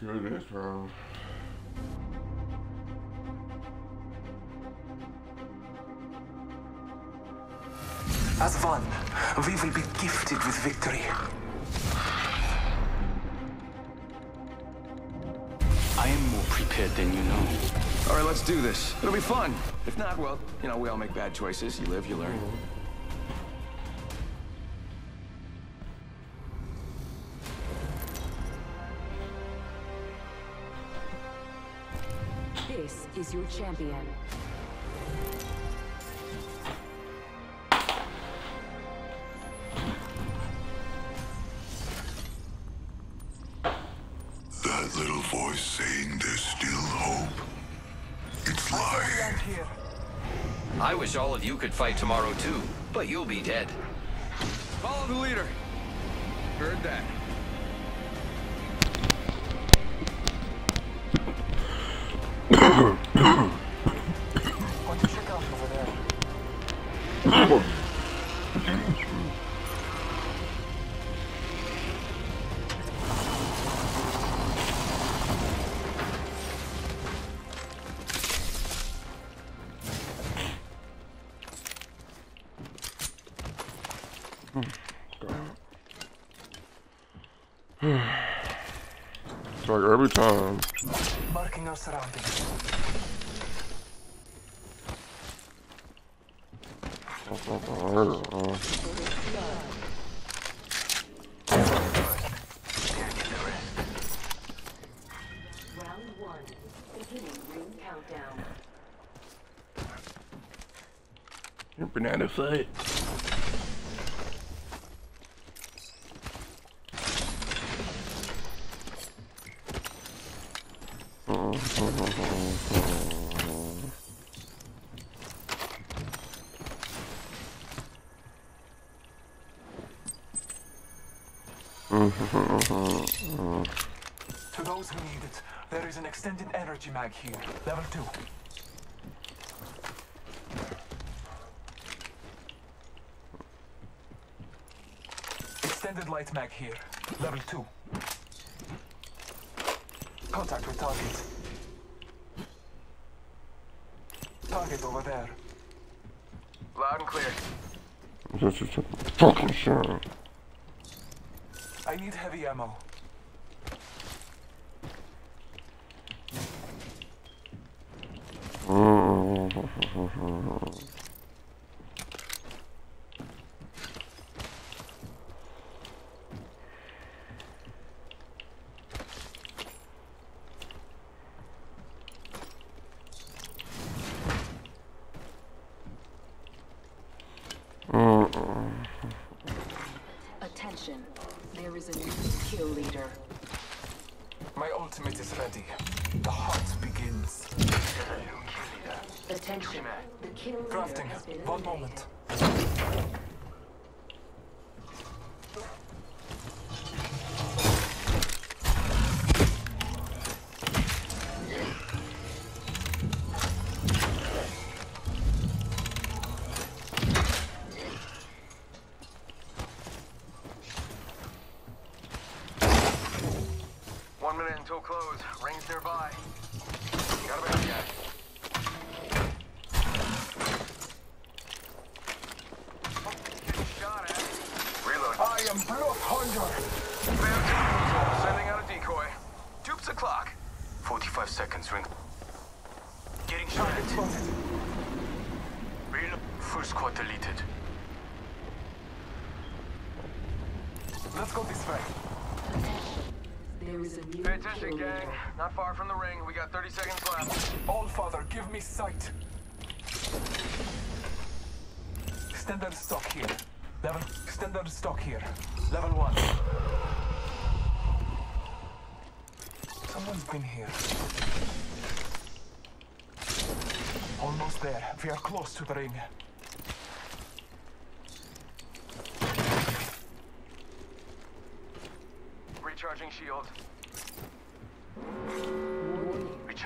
good this round. As one, we will be gifted with victory. I am more prepared than you know. All right, let's do this. It'll be fun. If not, well, you know, we all make bad choices. You live, you learn. Is your champion. That little voice saying there's still hope. It's lying. I wish all of you could fight tomorrow too, but you'll be dead. Follow the leader. Heard that. Time. Marking our surroundings. Banana fight. To those who need it, there is an extended energy mag here. Level 2. Extended light mag here. Level 2. Contact with target. Target over there. Loud and clear. This is a fucking shit. I need heavy ammo. Attention. Attention, gang. Not far from the ring. We got 30 seconds left. All Father, give me sight. Extended stock here. Level extended stock here. Level one. Someone's been here. Almost there. We are close to the ring. Recharging shield. Warning.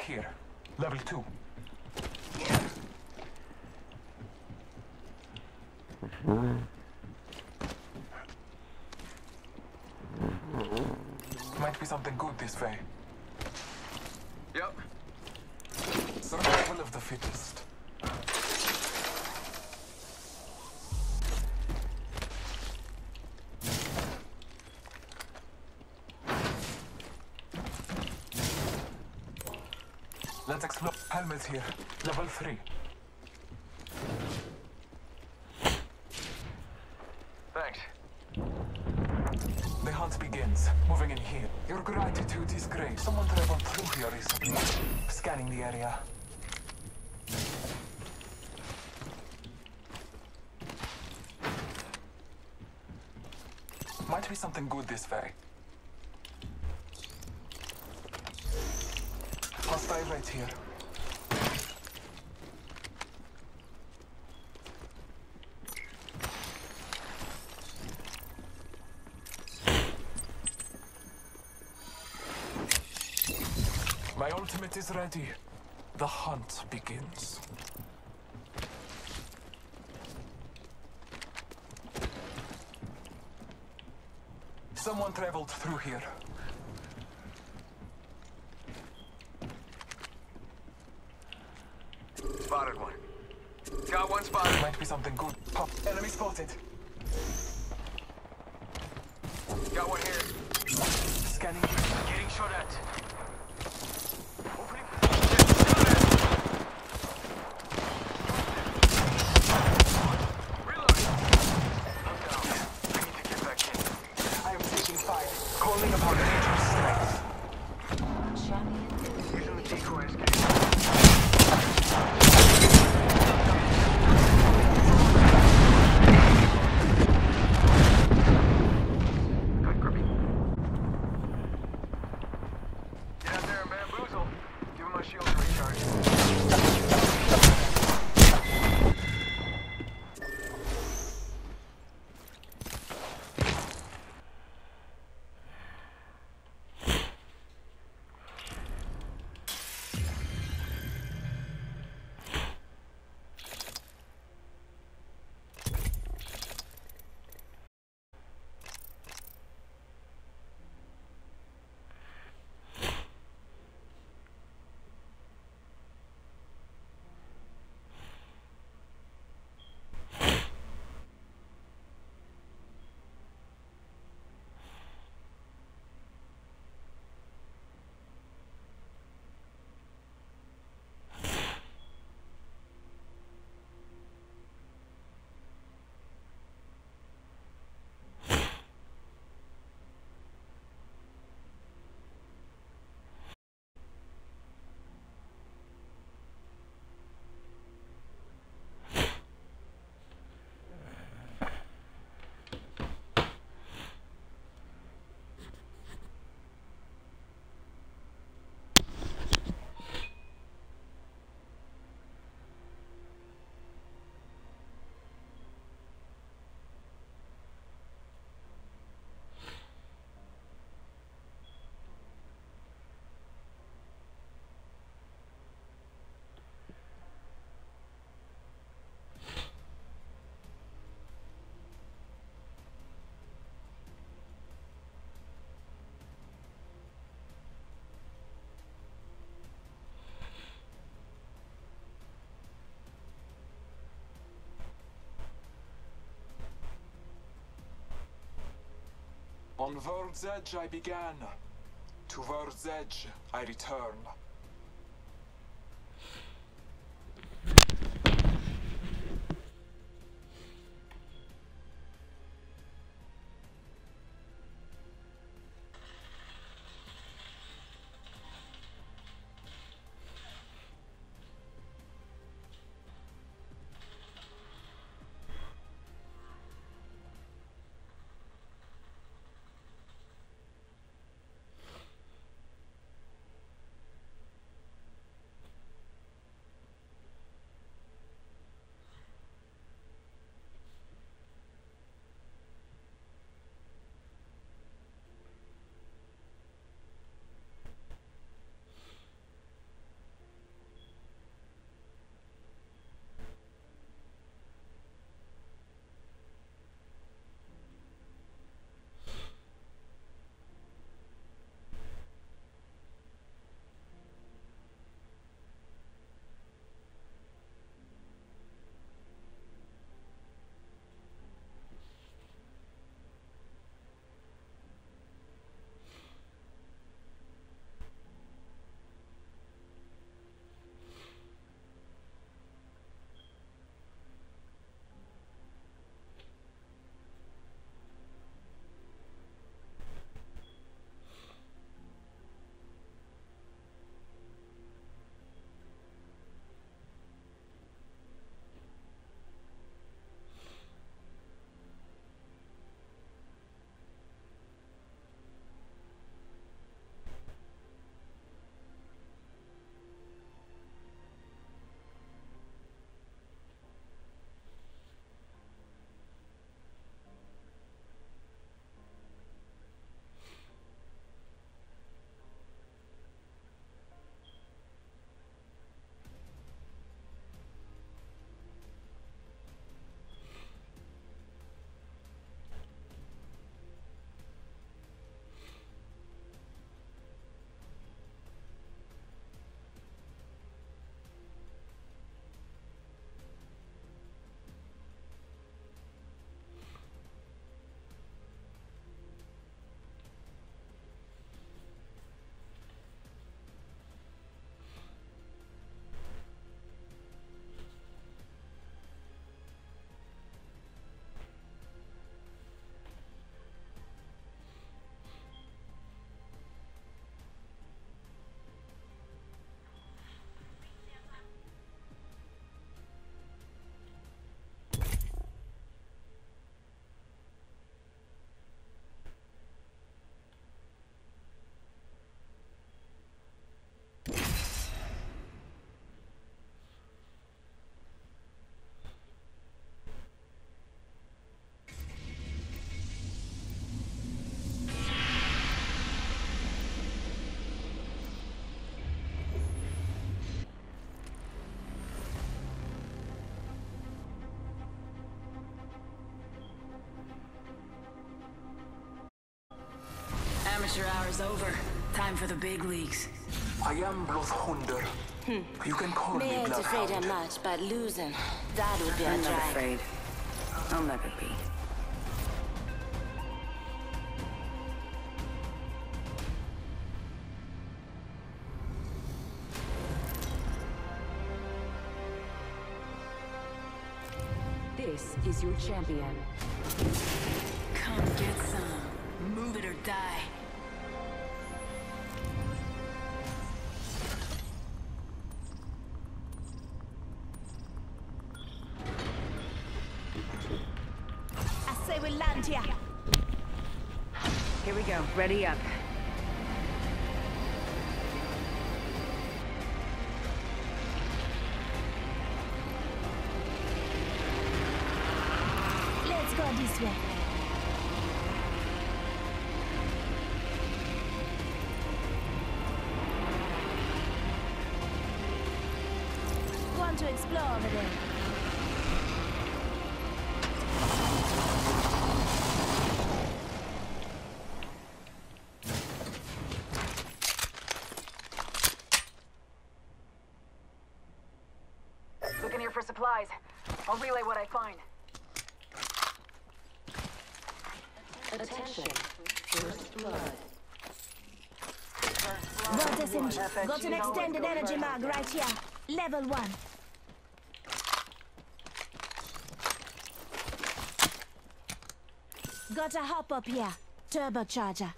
here. Level 2. Might be something good this way. Yep. Survival of the fittest. Let's explore helmets here. Level 3. Thanks. The hunt begins. Moving in here. Your gratitude is great. Someone traveled through here recently. Scanning the area. Might be something good this way. Hostile right here. My ultimate is ready. The hunt begins. Someone traveled through here. On World's Edge I began. To World's Edge I return. Amateur hour's over. Time for the big leagues. I am Bloodhunder. Hmm. You can call Me me ain't afraid Bloodhound. of much, but losing, that would be a I'm not drag. afraid. I'll never be. This is your champion. Here. Here we go. Ready up. For supplies. I'll relay what I find. Attention. First blood. Got SMG. Got an extended energy mag right here. Level one. Got a hop up here. Turbocharger.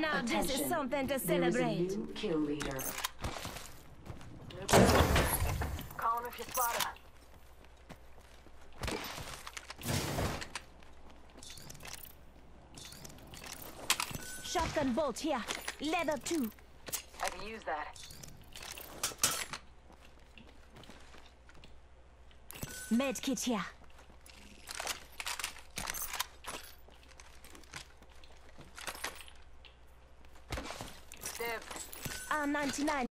Now this is Attention. Something to There is a celebrate. new kill leader. Call him if you spot him. Shotgun bolt here. Level two. I can use that. Med kit here. Dibs. R99.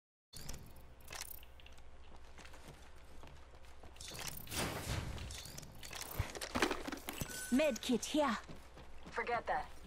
Med kit here. Forget that.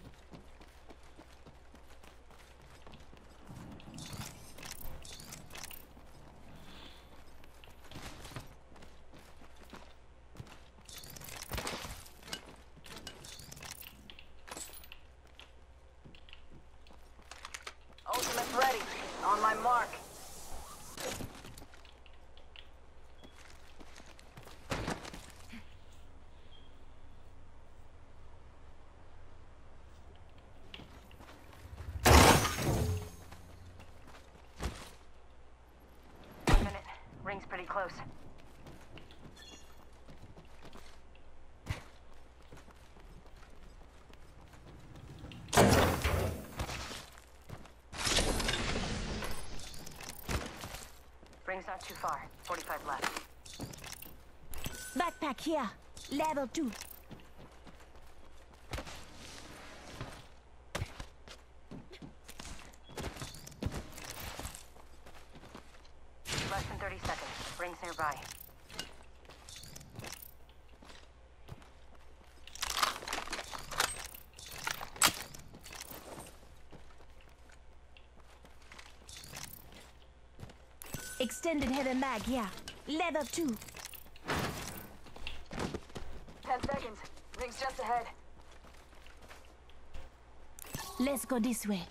Not too far. 45 left. Backpack here. Level 2. Extended heavy mag here. Level two. 10 seconds. Ring's just ahead. Let's go this way.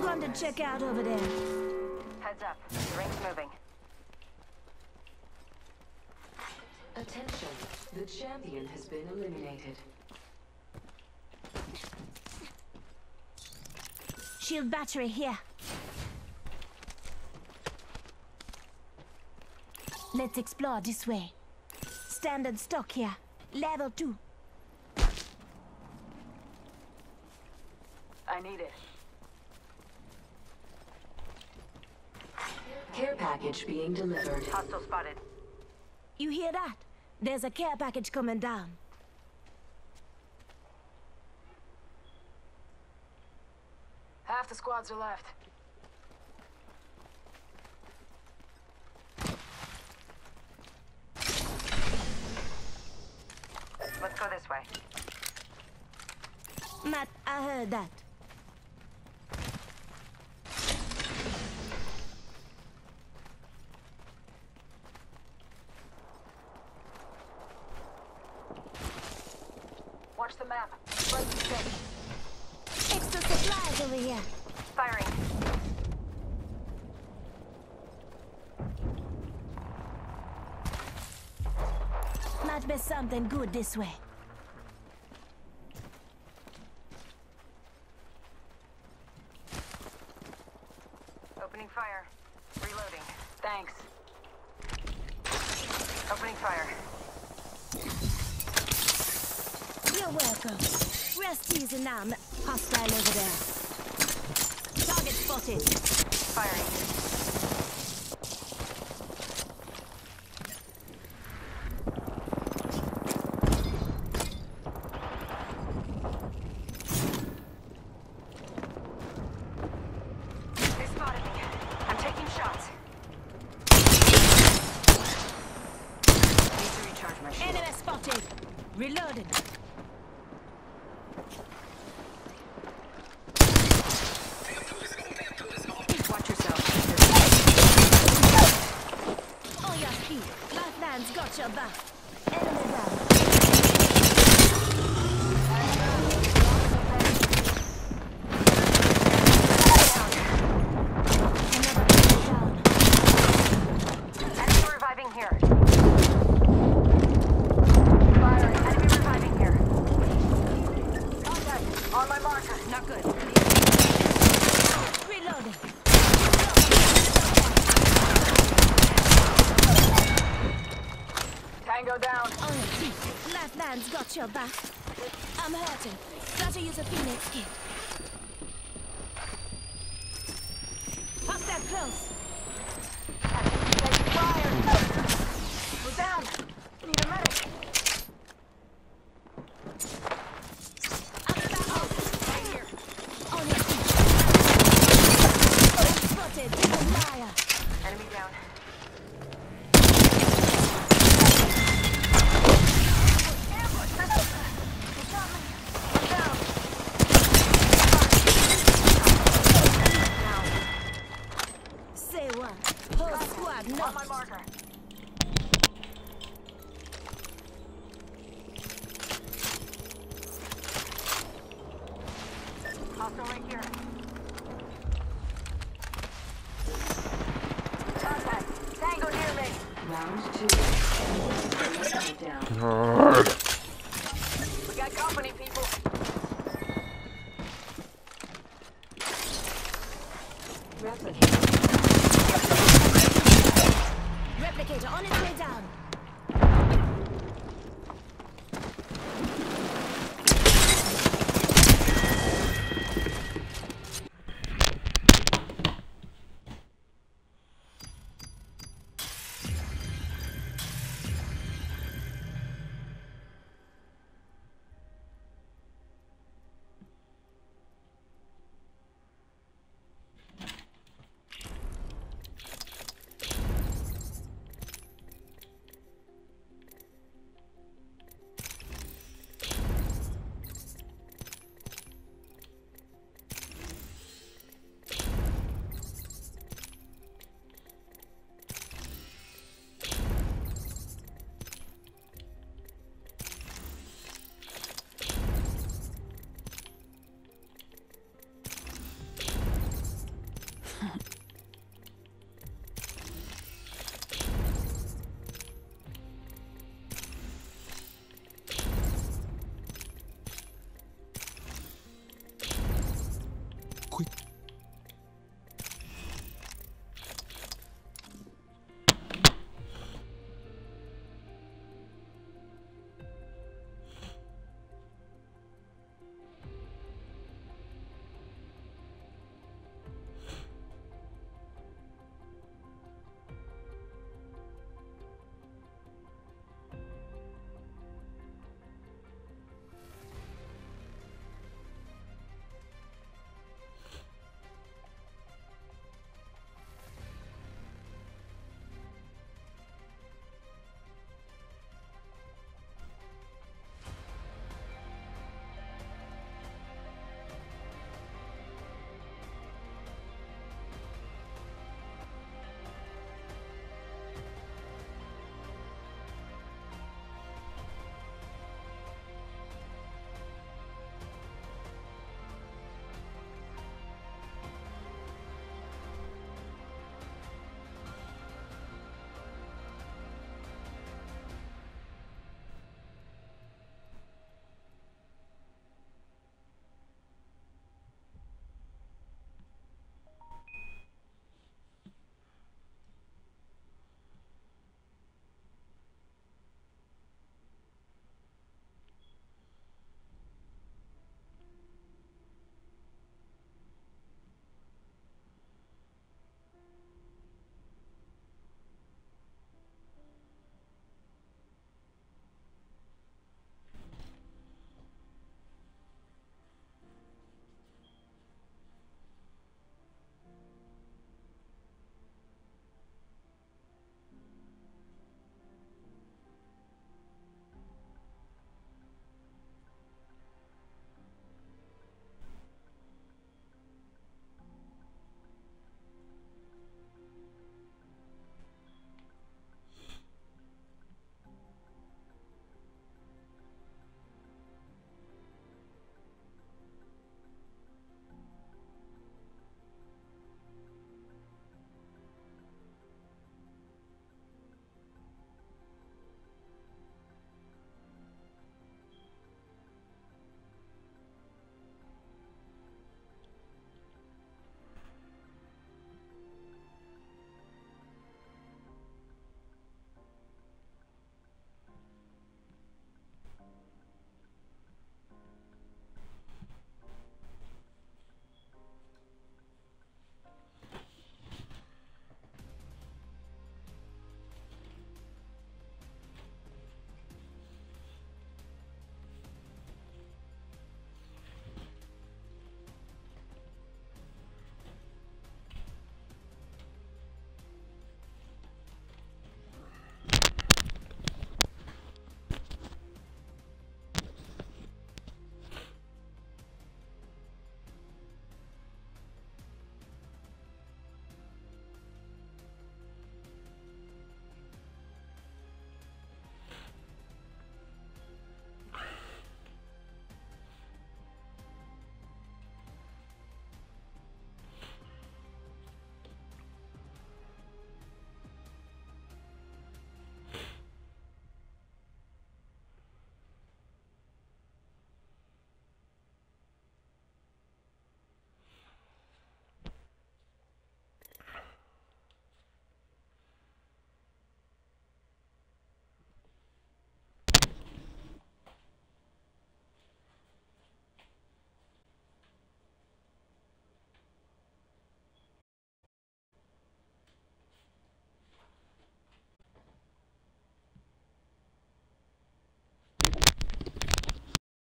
Run to check out over there. Heads up. The ring's moving. Attention. The champion has been eliminated. Shield battery here. Let's explore this way. Standard stock here. Level 2. I need it. Care package being delivered. Hostile spotted. You hear that? There's a care package coming down. Half the squads are left. Let's go this way. Matt, I heard that. something good this way.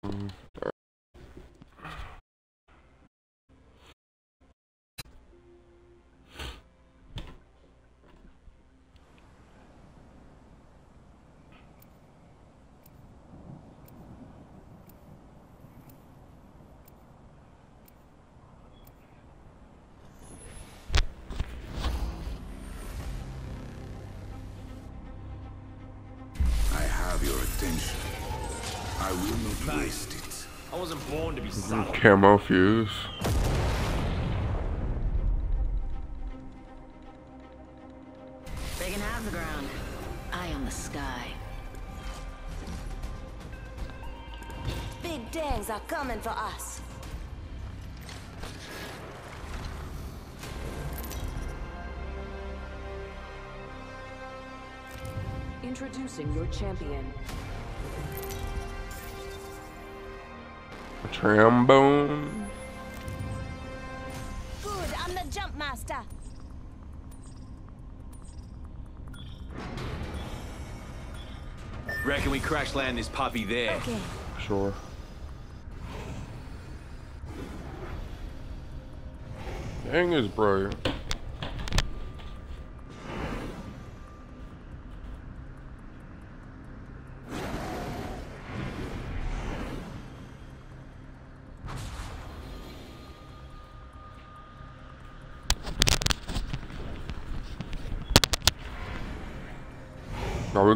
Mm-hmm. I will not waste it. I wasn't born to be subtle. Camo fuse. They can have the ground. Eye on the sky. Big dangs are coming for us. Introducing your champion. Trombone. Good, I'm the jump master. Reckon we crash land this puppy there. Okay. Sure. Dang is bright.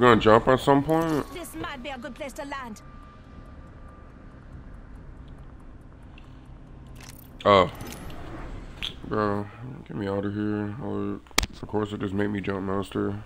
Gonna jump at some point? This might be a good place to land. Oh. Bro, get me out of here. Or, of course, it just made me jump master.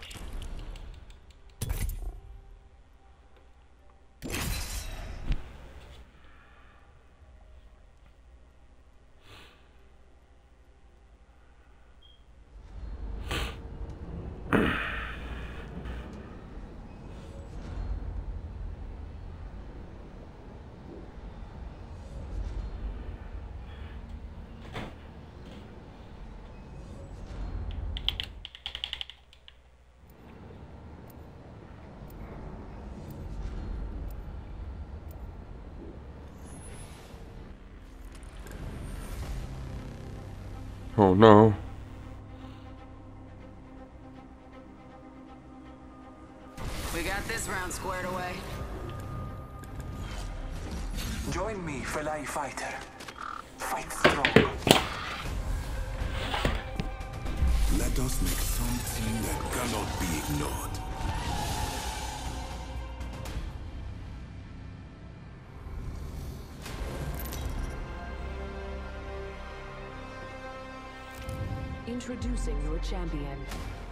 Introducing your champion.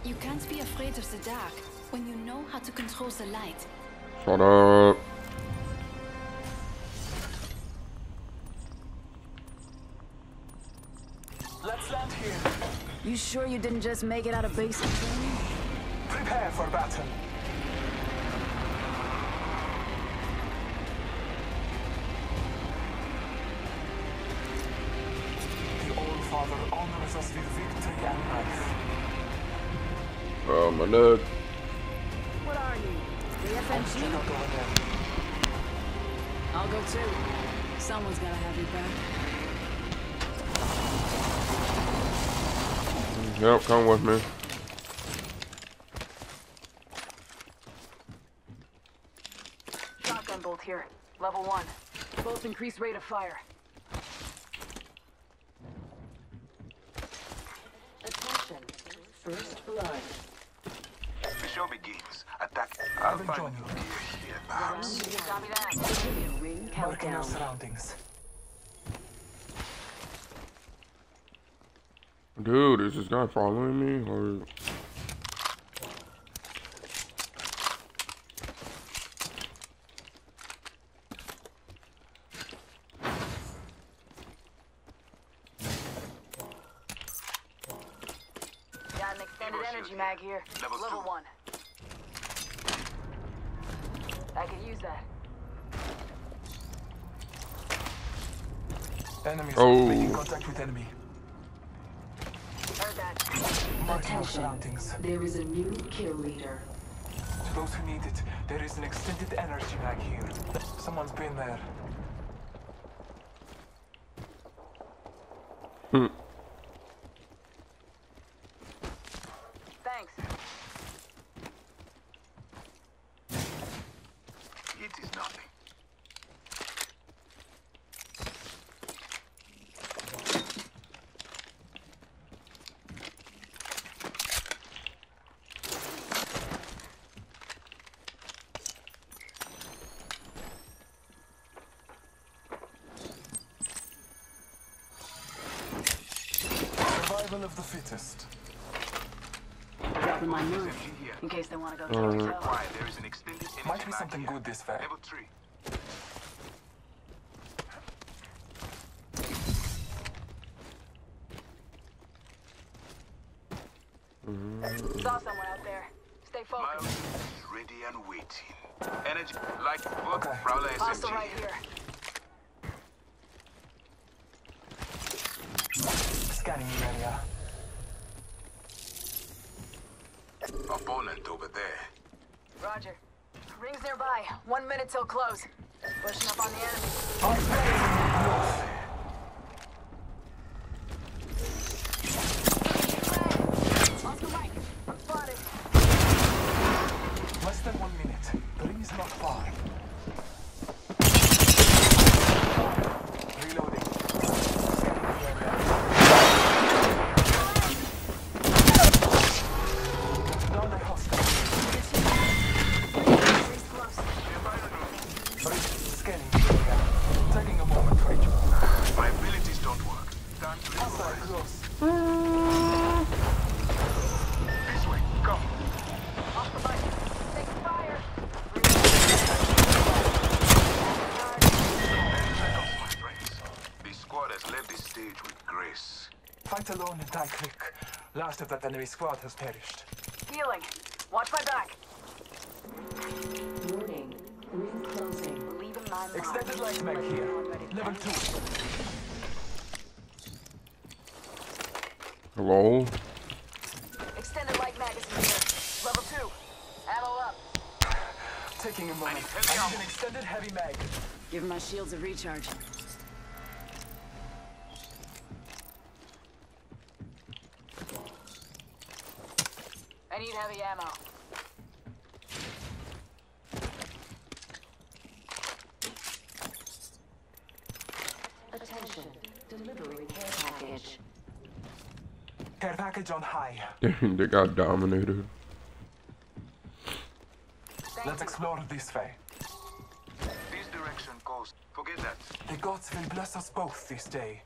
You can't be afraid of the dark when you know how to control the light. Shut up. Let's land here. You sure you didn't just make it out of basic training? Prepare for battle. Oh. What are you? The Check FNG? out over there. I'll go too. Someone's gotta have your back. Yep, come with me. Shotgun bolt here. Level one. Both increase rate of fire. Attention. First blood. The show begins. Attack. I I'll will find join you. gear here, perhaps. Copy that. Civilian ring Marking our countdown. surroundings. Dude, is this guy following me? Or... There is an extended energy back here. Someone's been there. Hmm. Of the fittest. Dropping my move. In case they want to go Alright. to toe. Why? There is an extended energy Might be something good this way. Level 3. Saw someone out there. Stay Miles focused. is ready and waiting. Energy, like, look, Okay. Prowler Hostile SMG. right here. Scanning the area. Opponent over there. Roger. Rings nearby. One minute squad has left the stage with grace. Fight alone and die quick. Last of that enemy squad has perished. Healing. Watch my back. Warning. Ring closing. Leaving my. Extended light mag here. Level 2. Hello? Extended light magazine here. Level two. Ammo up. Taking a moment. heavy I need an extended heavy mag. Give my shields a recharge. I need heavy ammo. Attention. delivery care package. Care package on high. they got dominated. Let's explore this way. This direction goes. Forget that. The gods will bless us both this day.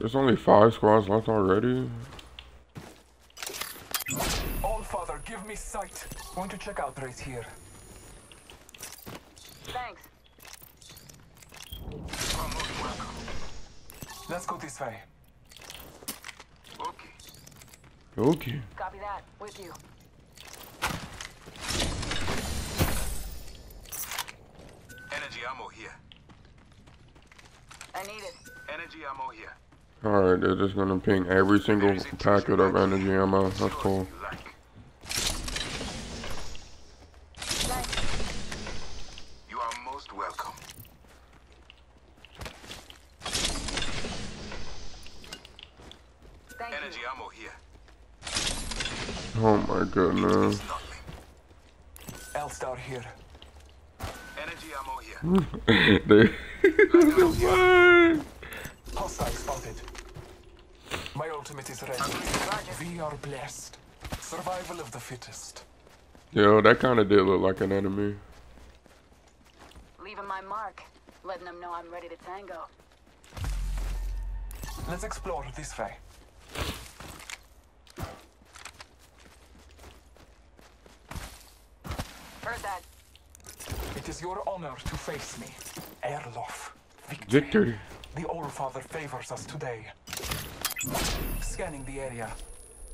There's only five squads left already. All Father, give me sight. Going to check out right here. Thanks. Most welcome. Let's go this way. Okay. Okay. Copy that. With you. Energy ammo here. I need it. Energy ammo here. Alright, they're just gonna ping every single packet of energy ammo. That's cool. You like. Thanks. You are most welcome. Energy you. ammo here. Oh my goodness. Nothing. L-STAR here. Energy ammo here. they. Hostile spotted. My ultimate is ready. We are blessed. Survival of the fittest. Yo, that kind of did look like an enemy. Leaving my mark. Letting them know I'm ready to tango. Let's explore this way. Heard that. It is your honor to face me. Erlof. Victory. The Allfather favors us today. Scanning the area.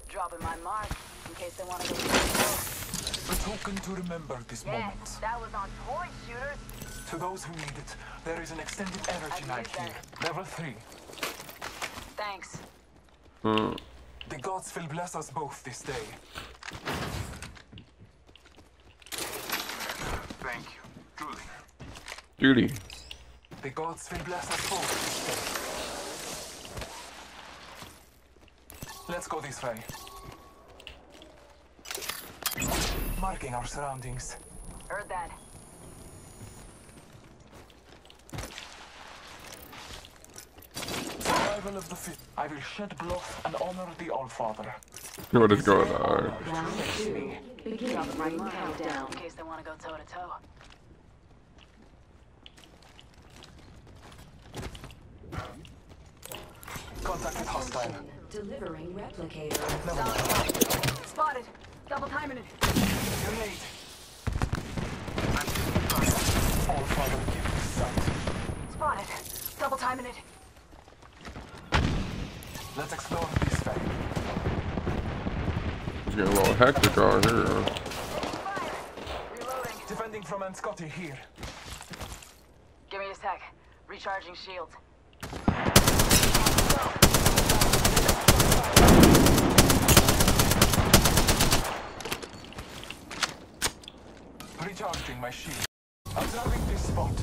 Dropping my mark in case they want to get close. A token to remember this Yeah, moment. that was on point, shooters. To those who need it, there is an extended energy I've knife here. Level 3. Thanks. Hmm. The gods will bless us both this day. Thank you. Truly. Duty. The gods will bless us both this day. Let's go this way. Marking our surroundings. Heard that. Survival of the fit. I will shed blood and honor the Allfather. What is going on? Round two. Beginning ring countdown. In case they want to go toe to toe. Contact with hostile. Delivering replicator. Never. Spotted. Double timing it. Grenade. Allfather, give me sight. Spotted. Double timing it. Let's explore this way. It's getting a little hectic out here. Reloading. Defending from Anscotti here. Give me a sec. Recharging shields. Recharging my shield. Observing this spot.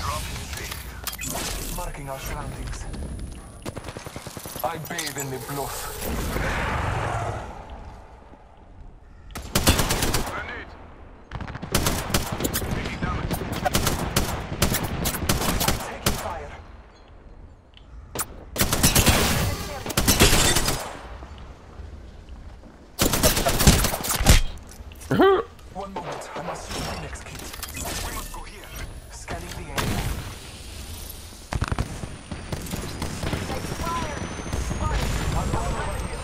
Dropping thing. Marking our surroundings. I bathe in the bluff. Taking fire. One moment, I must use my next kit. We must go here. Scanning the area. I'm all over here.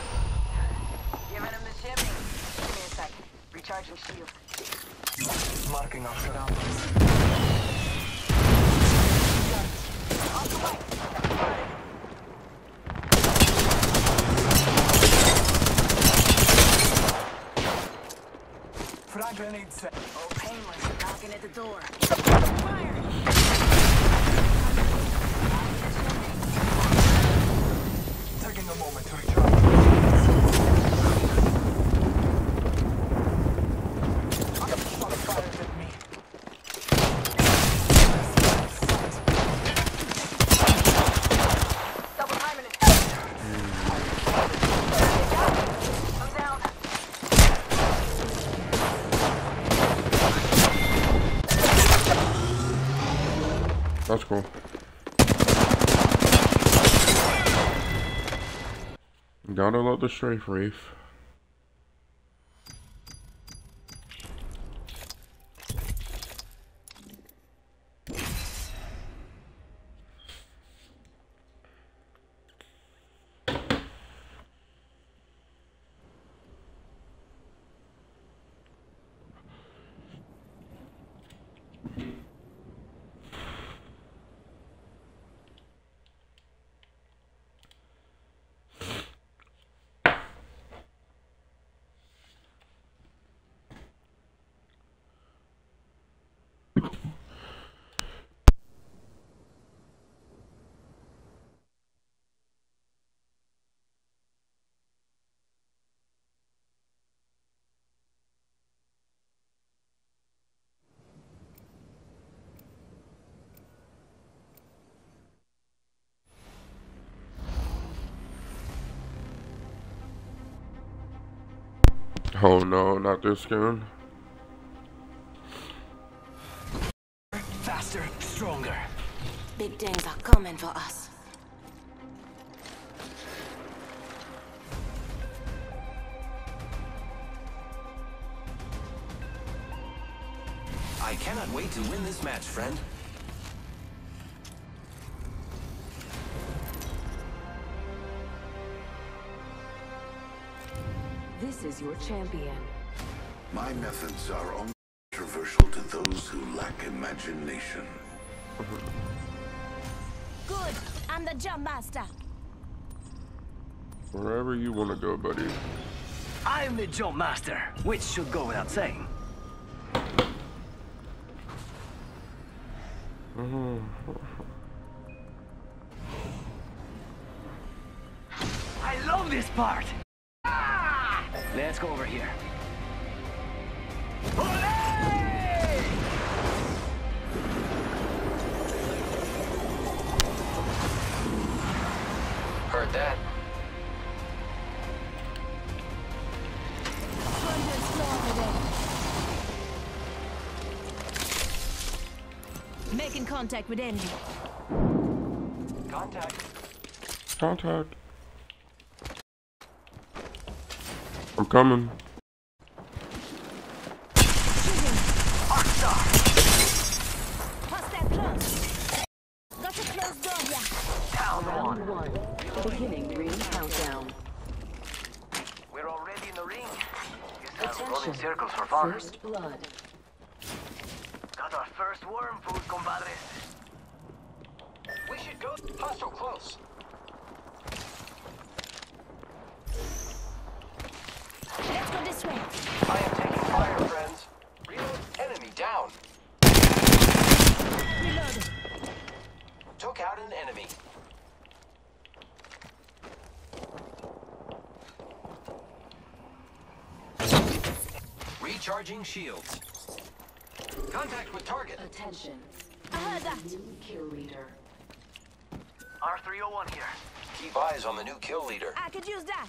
Giving him the shimmy. Give me a sec. Recharging shield. Marking our surroundings. Frag grenade set. Oh, painless. Knocking at the door. Taking a moment to recharge. Shot fired at me. Double timing it. I'm down. That's cool. Gotta love the strafe reef. Oh no, not this skin. Faster, stronger. Big things are coming for us. I cannot wait to win this match, friend. This is your champion. My methods are only controversial to those who lack imagination. Good. I'm the jump master. Wherever you want to go, buddy. I'm the jump master, which should go without saying. I love this part! Let's go over here. Heard that. Making contact with enemy. Contact. Contact. I'm coming. Hostile close. Got a closed door here. Round one. Beginning ring countdown. We're already in the ring. Guess I'm running Attention. circles for fun. First blood. Got our first worm food, compadres. We should go hostile close. Let's go this way. I am taking fire, friends. Reload. Enemy down. Reloading. Took out an enemy. Recharging shields. Contact with target. Attention. I heard that. New kill leader. R301 here. Keep eyes on the new kill leader. I could use that.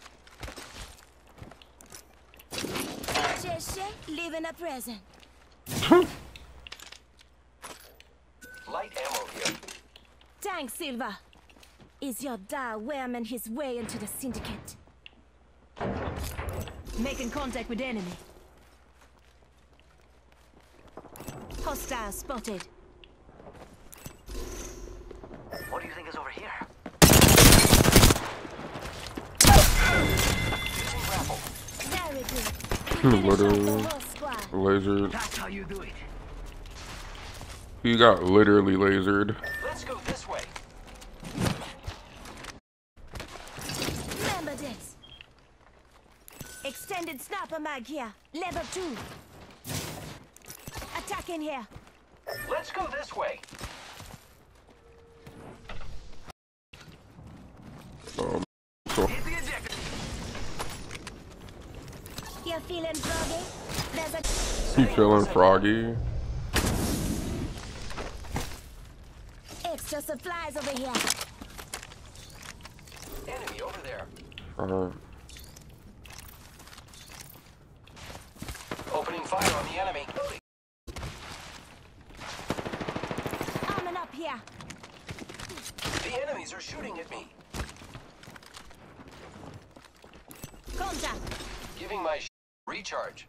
Cheche, leaving a present. Light ammo here. Thanks, Silva. Is your da wearman his way into the syndicate? Making contact with enemy. Hostile spotted. What do you think is over here? Very good. Hmm, literally. Lasered. That's how you do it. He got literally lasered. Let's go this way. Remember this. Extended sniper mag here. Level 2. Attacking here. Let's go this way. Um, so You're feeling froggy? There's a he feeling froggy. extra supplies over here. Enemy over there. Uh, Opening fire on the enemy. Arming up here. The enemies are shooting at me. Contact. Giving my sh- recharge.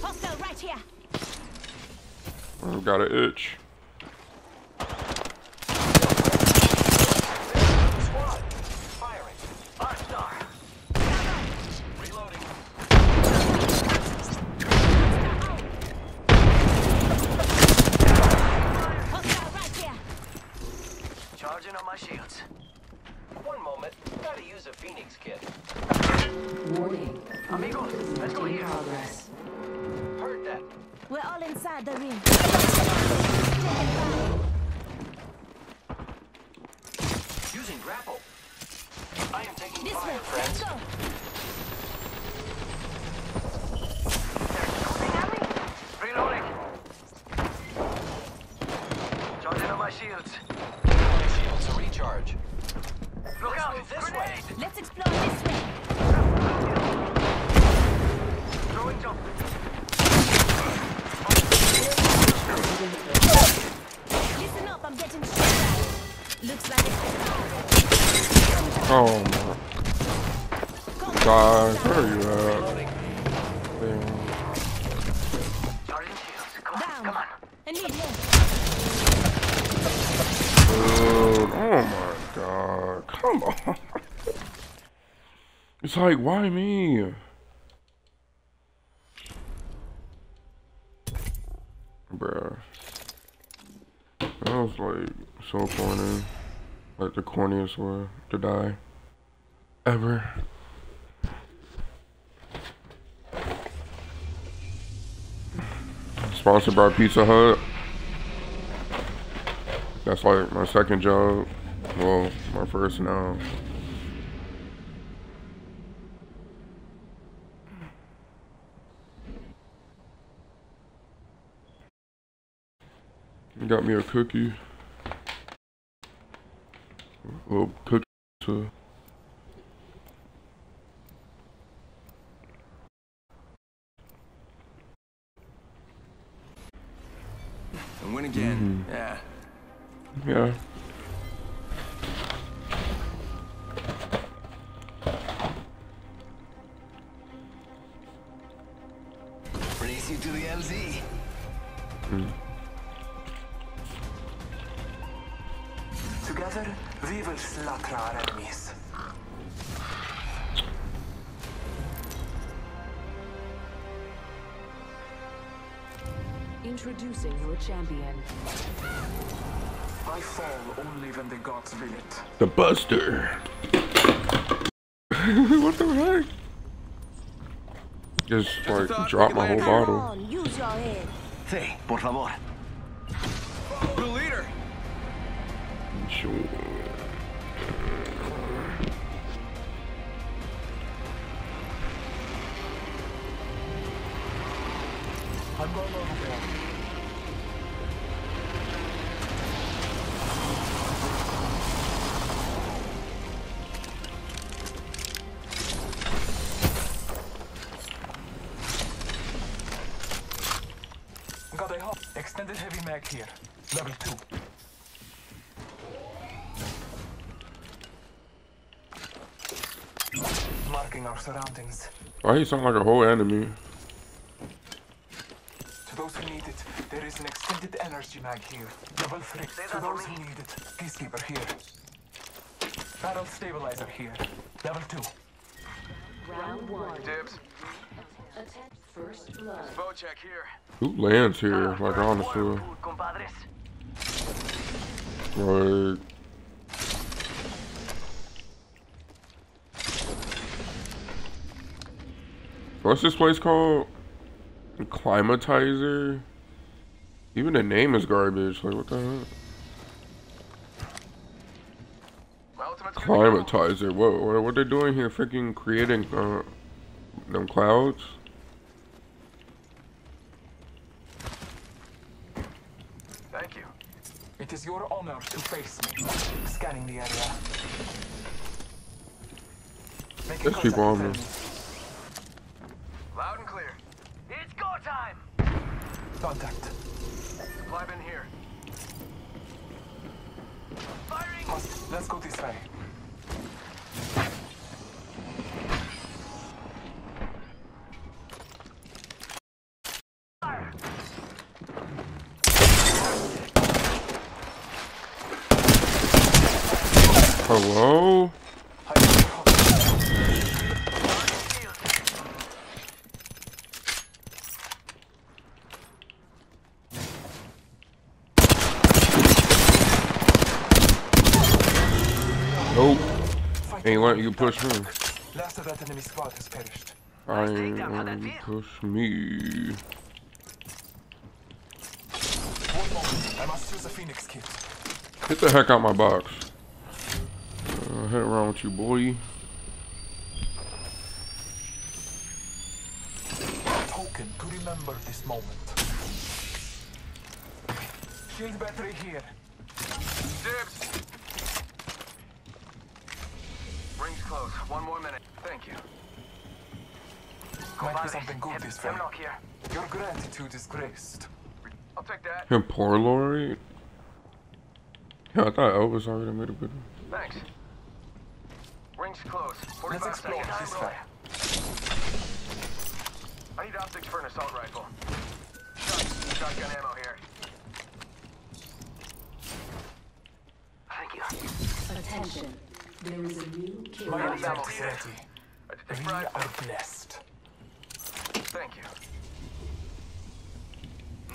Hostile right here. I've got an itch. Squad. Firing. R-Star. Reloading. Hostile right here. Charging on my shields. One moment. Gotta use a Phoenix kit. Warning. Amigos, let's go here. progress. Heard that. We're all inside the ring. It's like, why me? Bruh. That was like so corny. Like the corniest way to die. Ever. Sponsored by Pizza Hut. That's like my second job. Well, my first now. Got me a cookie. Well, cookie to And win again. Mhm. Yeah. Yeah. Race you to the LZ. Mm. Together, we will slaughter our enemies. Introducing your champion. I fall only when the gods will it. The Buster. what the heck? Just like drop my whole bottle. on, use your head. Sí, por favor. Blue leader. I'm going over there. Got a extended heavy mag here. Level 2. Marking our surroundings. Why he sound like a whole enemy? To those who need it, there is an extended energy mag here. Level 3. To those who need it, Peacekeeper here. Barrel stabilizer here. Level 2. Round one. Dibs. Attack first blood. Bocek here. Who lands here? Like honestly. Compadres. Like What's this place called? Climatizer? Even the name is garbage. Like what the hell? Climatizer. Whoa, what, what they doing here? Freaking creating uh, them clouds? Thank you. It is your honor to face me. Scanning the area. Making There's people on me. Loud and clear. It's go time. Contact. Supply bin here. Hus- Let's go this way. Hello? Ain't letting you push me. Last of that enemy squad has perished. I ain't letting you push me. One moment. I must use a phoenix kit. Get the heck out my box. Uh, head around with you, boy. Token to remember this moment. Shield battery here. Dibs. Rings close. One more minute. Thank you. Might be something good this way. Hemlok here. Your gratitude is graced. I'll take that. Him poor Lori? Yeah, I thought Elvis already made a video. Thanks. Rings close. 45 Let's explore seconds. this way. I need optics for an assault rifle. Shot, shotgun ammo here. Thank you. Attention. There is a new kill. My Heavy ammo ultimate is here. ready. We are blessed. Thank you.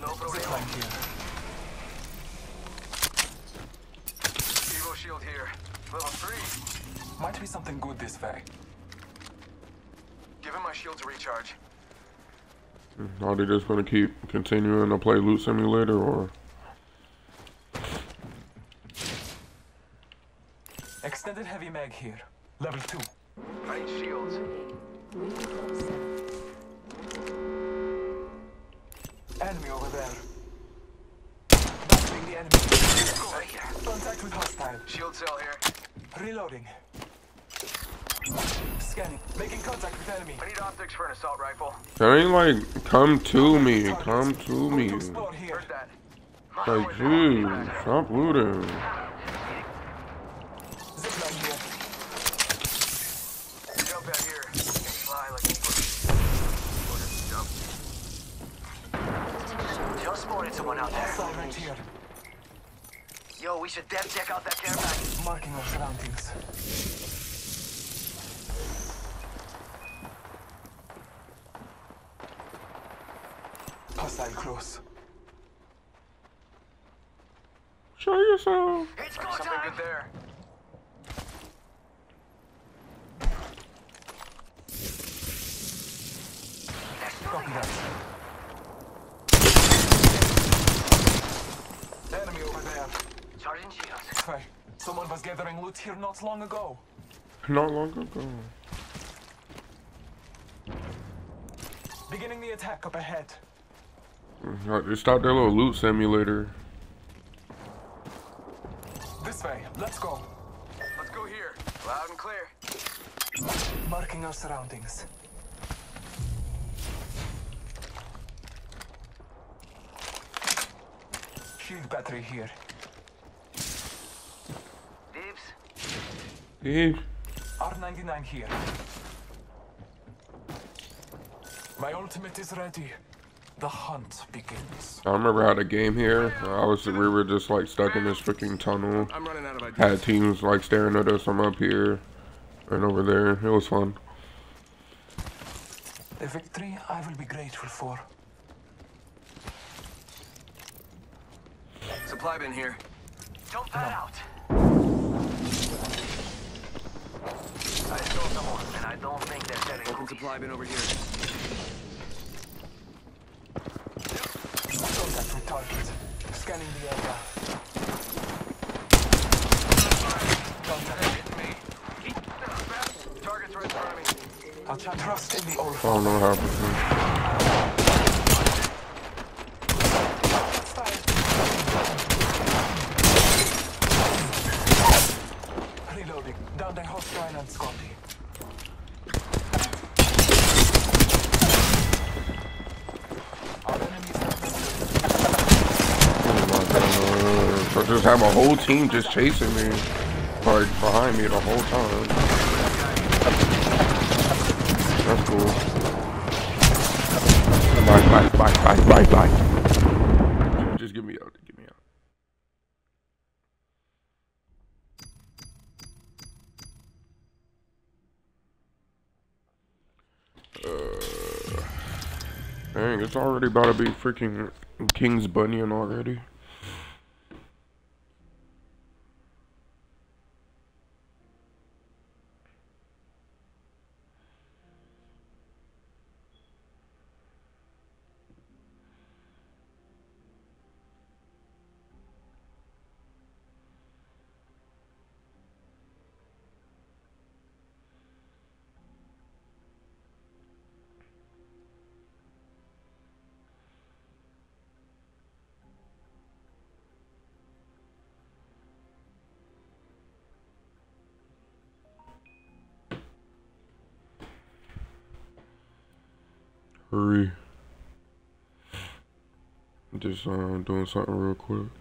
Zipline here. Evo shield here. Level 3. Might be something good this way. Give him my shield to recharge. Are they just gonna keep continuing to play Loot Simulator or? Extended heavy mag here. Level 2. I need shields. Enemy over there. Battling the enemy. Contact with hostile. Shield cell here. Reloading. Scanning. Making contact with enemy. I need optics for an assault rifle. That ain't like come to me, come to me. Heard that. Like, dude, stop looting. Spotted someone out there. Hostile right here. Yo, we should def check out that care package. Marking our surroundings. Hostile close. Show yourself. It's go Something time. good there. Copy that. Enemy over there. Sergeant Shields. Hey, someone was gathering loot here not long ago. Not long ago. Beginning the attack up ahead. Mm, right, They stopped their little Loot Simulator. This way. Let's go. Let's go here. Loud and clear. Marking our surroundings. Shield battery here. Dibs. Hey, R99 here. My ultimate is ready. The hunt begins. I remember how the game here. I was we were just like stuck in this freaking tunnel. I'm running out of ideas. Had teams like staring at us from up here and over there. It was fun. The victory I will be grateful for. Supply bin here. Don't that out. I saw someone, and I don't think they're selling Open supply bin over here. Contact with target. Scanning the area. Contact. Target's right in front of me. I'll try trust in the old I don't know how to Reloading. Down the hostile and Scotty. Our enemies I just have a whole team just chasing me, like behind me the whole time. That's cool. Bye, bye, bye, bye, bye, bye. Just get me out. Get me out. Uh, dang, it's already about to be freaking Kings Canyon already. Just uh, doing something real quick.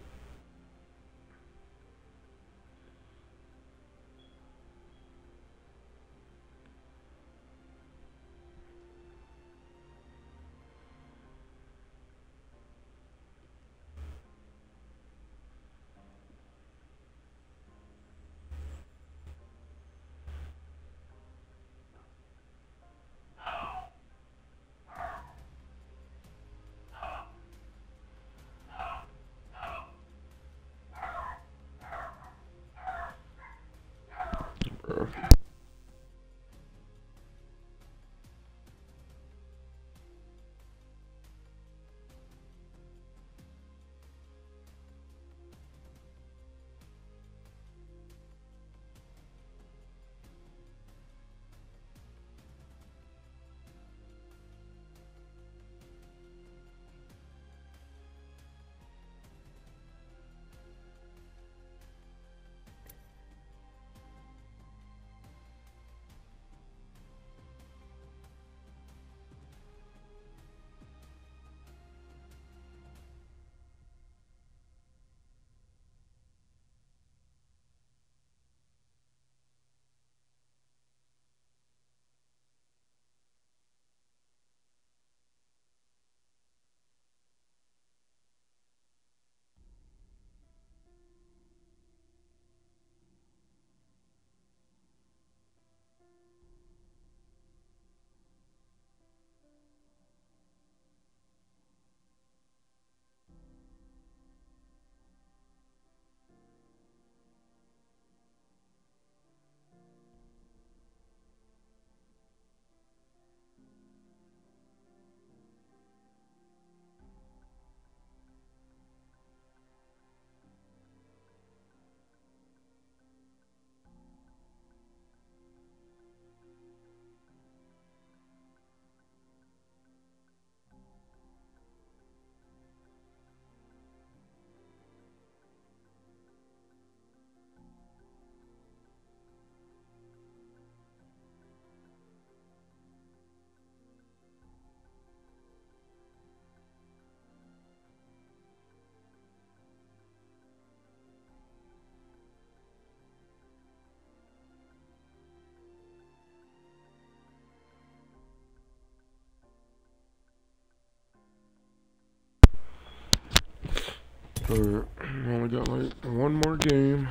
Alright, only got like one more game.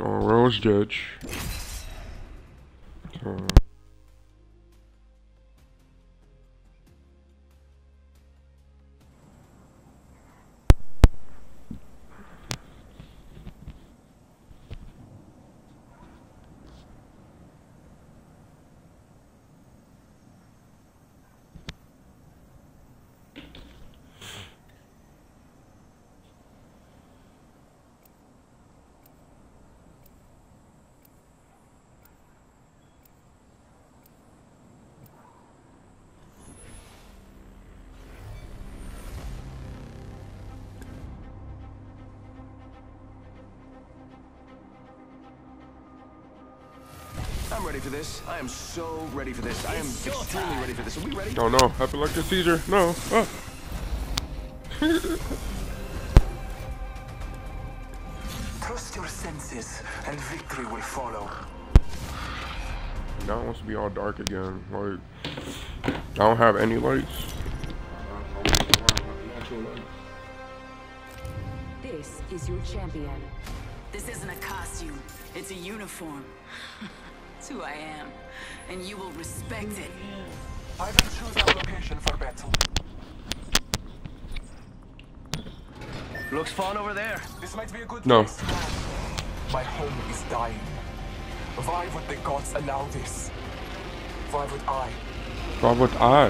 Oh, Rose Judge. So, this. I am so ready for this. I am extremely ready for this. Are we ready? Oh no, happened like a seizure. No. Ah. Trust your senses, and victory will follow. Now it wants to be all dark again. Like, I don't have any lights. This is your champion. This isn't a costume. It's a uniform. it's who I am. And you will respect it. I will choose our location for battle. Looks fun over there. This might be a good No. place. My home is dying. Why would the gods allow this? Why would I? Why would I?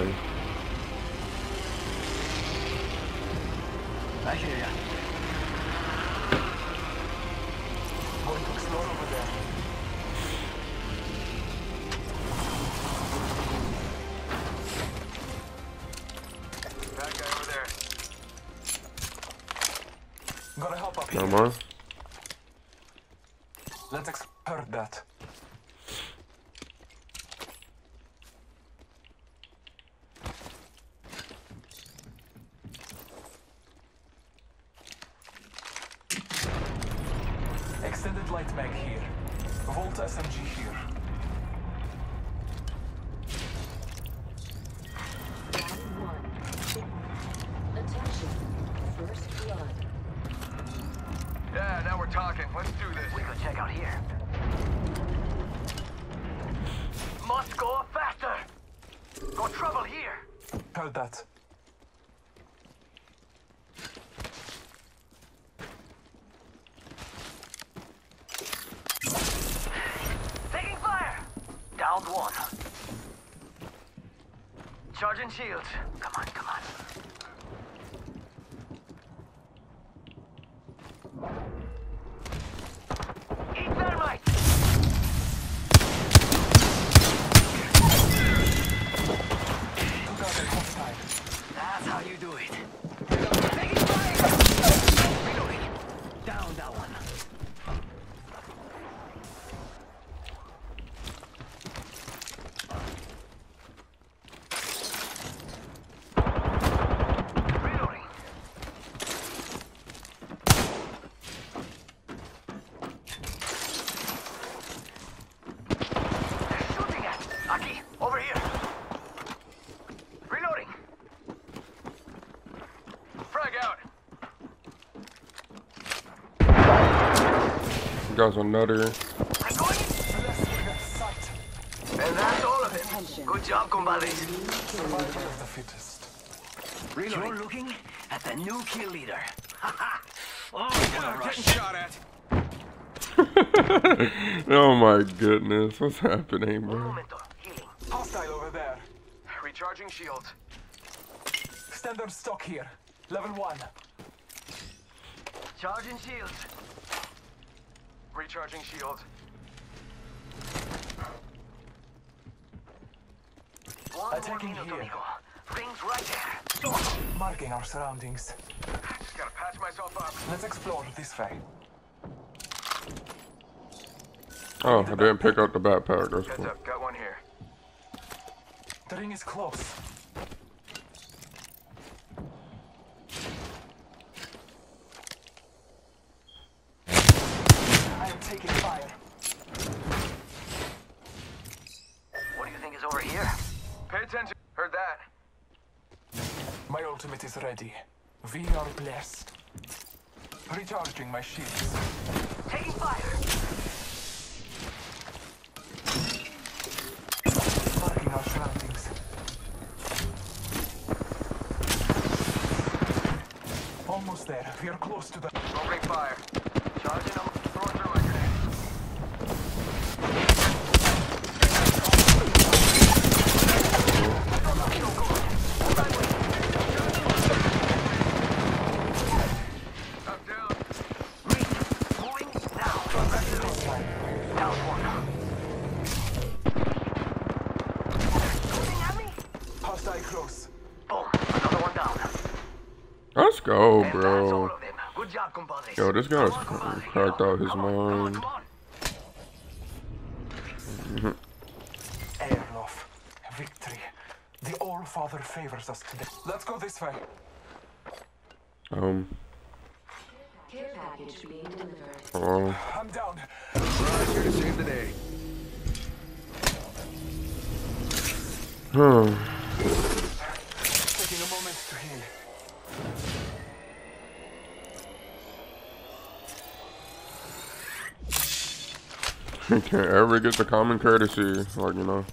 I hear ya. Light mag here. Volt SMG here. Round one. Attention. First blood. Yeah, now we're talking. Let's do this. We could check out here. Must go faster. Got trouble here. Heard that. Taking fire. Downed one. Charging shields. Come on, come on. Eat thermite. Took out a hostile. That's how you do it. Taking fire. Reloading. Down that one. Reloading. They're shooting at. Aki, over here. Reloading. Frag out. You guys are nutter. I'm going. Sight. And that's all of it. Good job, compadres. Survival of the fittest. You're looking at the new kill leader. Oh, what a I'm rush. getting shot at. oh my goodness, what's happening, bro? Hostile over there. Recharging shields. Standard stock here. Level one. Charging shields. Recharging shields. One Attacking more here. amigo. Rings right there. Marking our surroundings. Just gotta patch myself up. Let's explore this way. Oh, I didn't pick up the backpack. That's Heads cool. up, got one here. The ring is close. Recharging my shields. Taking fire. Marking our surroundings. Almost there. We are close to the. Yo, this guy's Come on, compadre. cracked out his Come on, come on, mind. come Victory. The All Father favors us today. Let's go this way. Um, Care package being delivered. oh, I'm down. Here to save the day. huh. can't ever get the common courtesy, like, you know.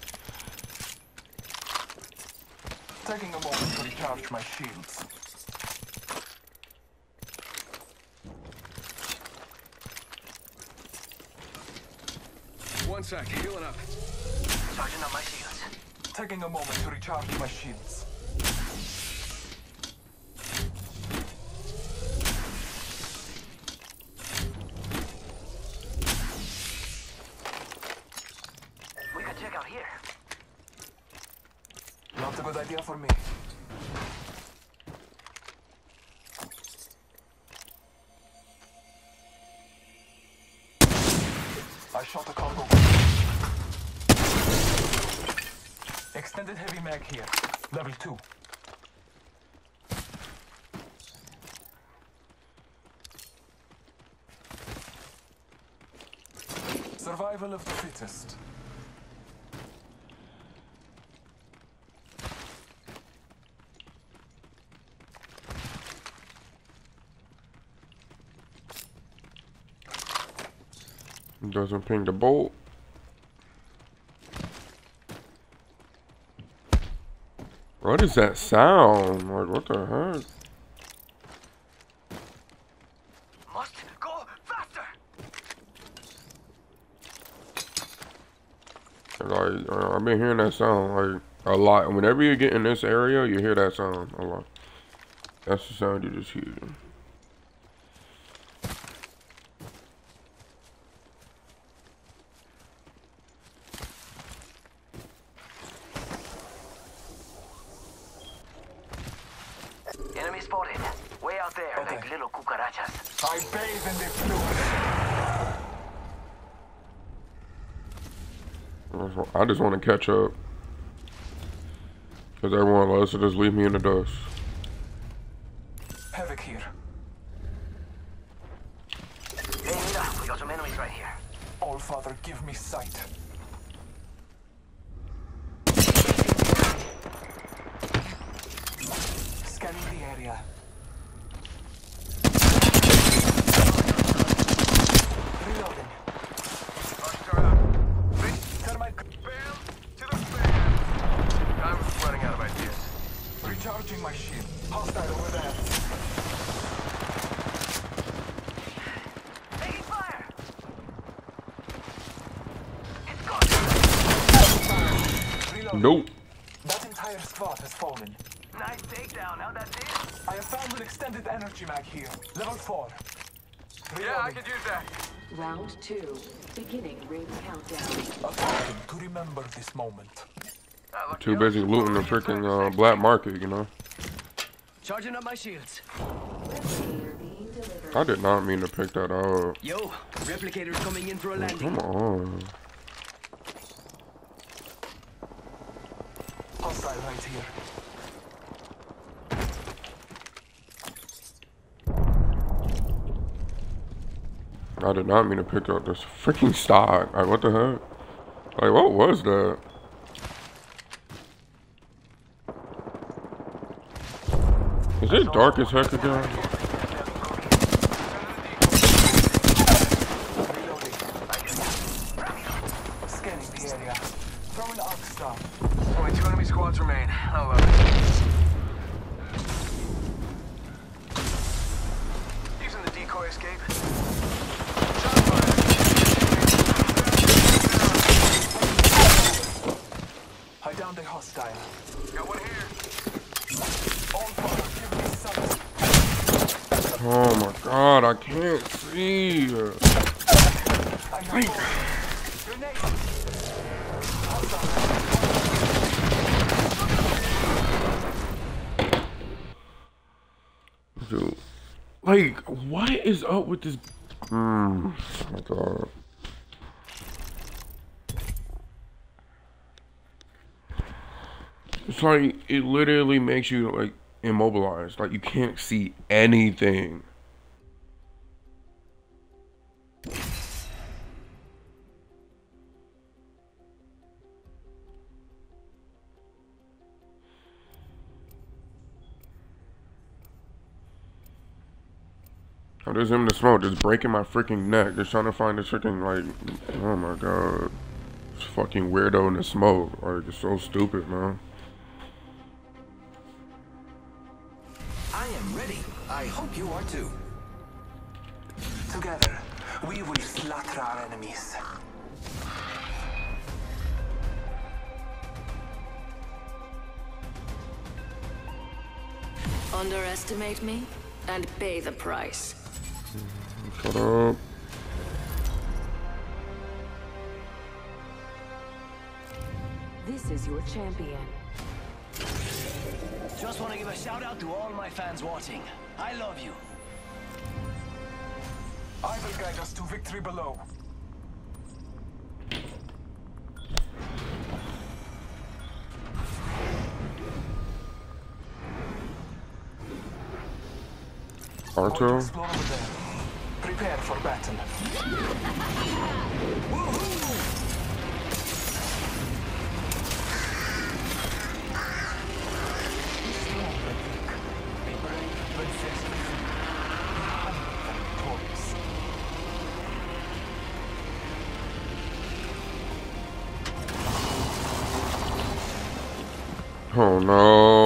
Taking a moment to recharge my shields. One sec, healing up. Charging up my shields. Taking a moment to recharge my shields. We could check out here. Not a good idea for me. I shot a combo. Extended heavy mag here. Level 2. Survival of the fittest. Doesn't ping the bolt. What is that sound? Like, what the heck? Must go faster. Like, uh, I've been hearing that sound, like, a lot. Whenever you get in this area, you hear that sound a lot. That's the sound you just hear. Enemy spotted. Way out there, like little cucarachas. I bathe in the fluid. To catch up. Because everyone loves to just leave me in the dust. Havoc here. Hey, Nina, we got some enemies right here. All Father, give me sight. Scanning the area. Reloading. Thermite. Bam to the fan. I'm running out of ideas. Recharging my shield. Hostile over there. Taking fire. Nope. That entire squad has fallen. Nice takedown. How'd that feel? I have found an extended energy mag here. Level 4. Yeah, I could use that. Round two. Beginning ring countdown. A token to remember this moment. Too busy looting the freaking uh, black market, you know. Charging up my shields. I did not mean to pick that up. Yo, replicators coming in for a landing. Come on. Hostile right here. I did not mean to pick up this freaking stock. Like, what the heck? Like, what was that? Is it dark as heck again? Scanning the area. Throwing. Only two enemy squads remain. Using the decoy escape. I downed a hostile. Got one here. All Father, give me sight. Oh my god, I can't see. Grenade. Dude, like, what is up with this? Oh my god. It's like it literally makes you like immobilized. Like you can't see anything. Oh, there's him in the smoke, just breaking my freaking neck, just trying to find this freaking like, oh my god, this fucking weirdo in the smoke. Like it's so stupid, man. I am ready. I hope you are too. Together, we will slaughter our enemies. Underestimate me and pay the price. Shut up. This is your champion. Just want to give a shout out to all my fans watching. I love you. I will guide us to victory below. Arto? Prepare for battle. Victorious. Oh no.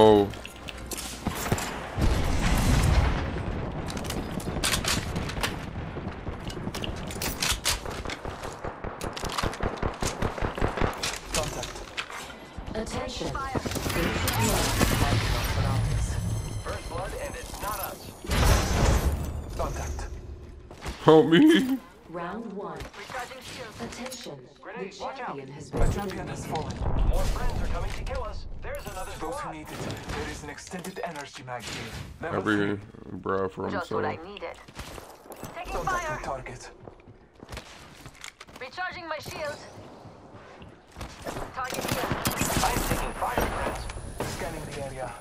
Help me. Round one. Attention. The champion has The been champion has fallen. More friends are coming to kill us. There's another Those who need it, there is an extended energy mag here. Level Every bruh for Just what I needed. Taking Contact fire. target. Recharging my shield. Target here. I'm taking fire, friends. Scanning the area.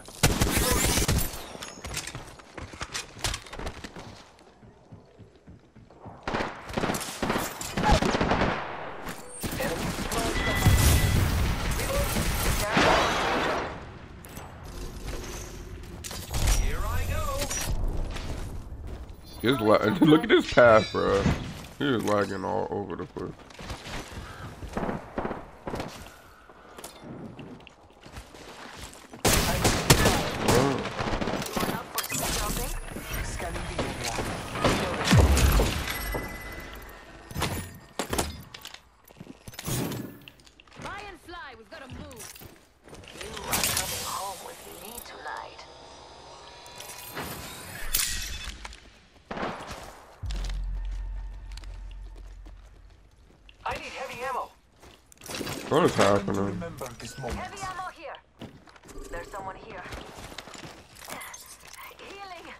He's la- Look at this path, bro. He is lagging all over the place. What is happening? Remember this moment. Heavy ammo here. There's someone here. Healing.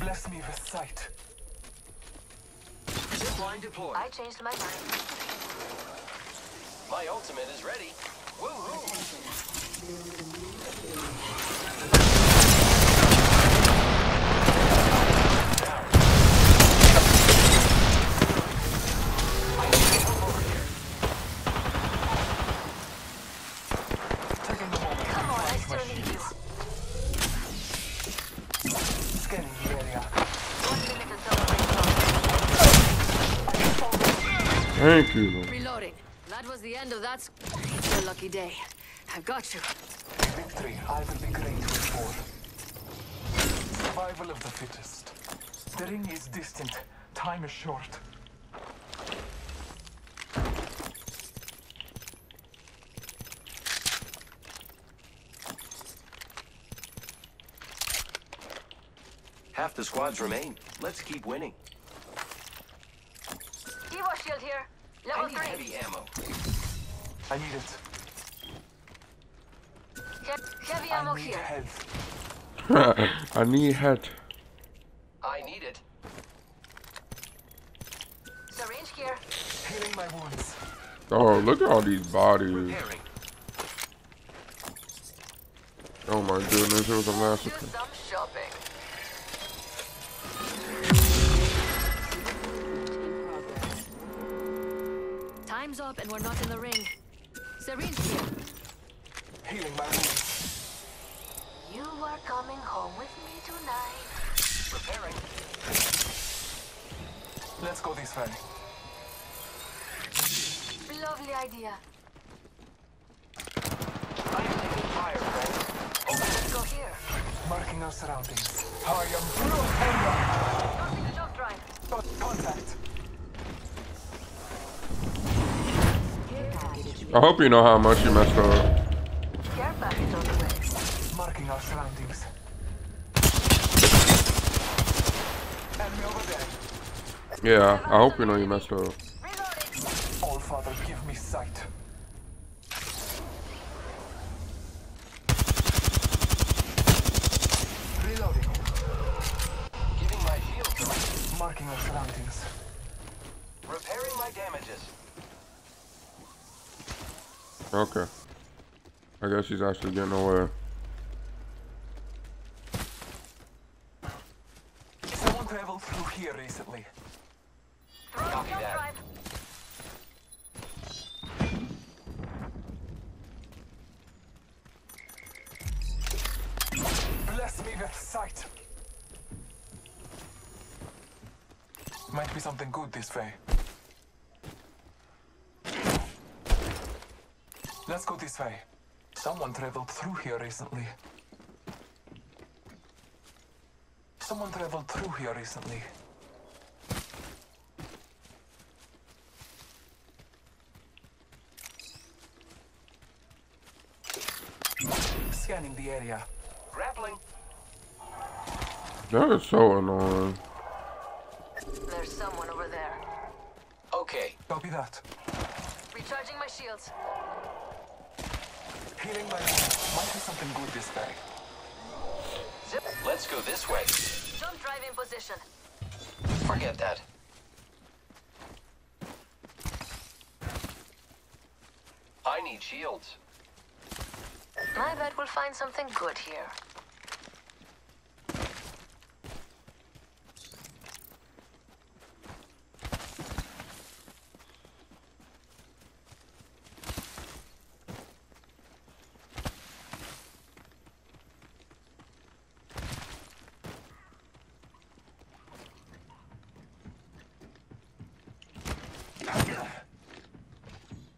Bless me with sight. Zipline deployed. I changed my mind. My ultimate is ready. Woohoo! Thank you. Reloading. That was the end of that. s- It's your lucky day. I've got you. Victory, I will be grateful for. Survival of the fittest. The ring is distant. Time is short. Half the squads remain. Let's keep winning. Evo shield here. I Level need 3. Heavy ammo. I need it. He- heavy I ammo need here. health. I need hat. I need it. Syringe here. Healing my wounds. Oh, look at all these bodies. Repairing. Oh my goodness, it was a Do massacre. Time's up and we're not in the ring. Syringe here. Healing my wounds. You are coming home with me tonight. Repairing. Let's go this way. Lovely idea. I am taking fire, friends. Let's go here. Marking our surroundings. I am Blue Crossing the jump drive. Got contact. Care package I hope you know how much you messed up. Care package on the way. Marking our surroundings. Enemy over there. Yeah, I hope you know you messed up. All Father, give me sight. Reloading. Giving my shield to Marking our surroundings. repairing my damages. Okay. I guess he's actually getting away. Someone traveled through here recently. Bless me with sight. Might be something good this way. Let's go this way. Someone traveled through here recently. Someone traveled through here recently. Scanning the area. Grappling. That is so annoying. There's someone over there. Okay. Copy that. Recharging my shields. Healing my. Might be something good this way. Zip. Let's go this way. Jump drive in position. Forget that. I need shields. I bet we'll find something good here.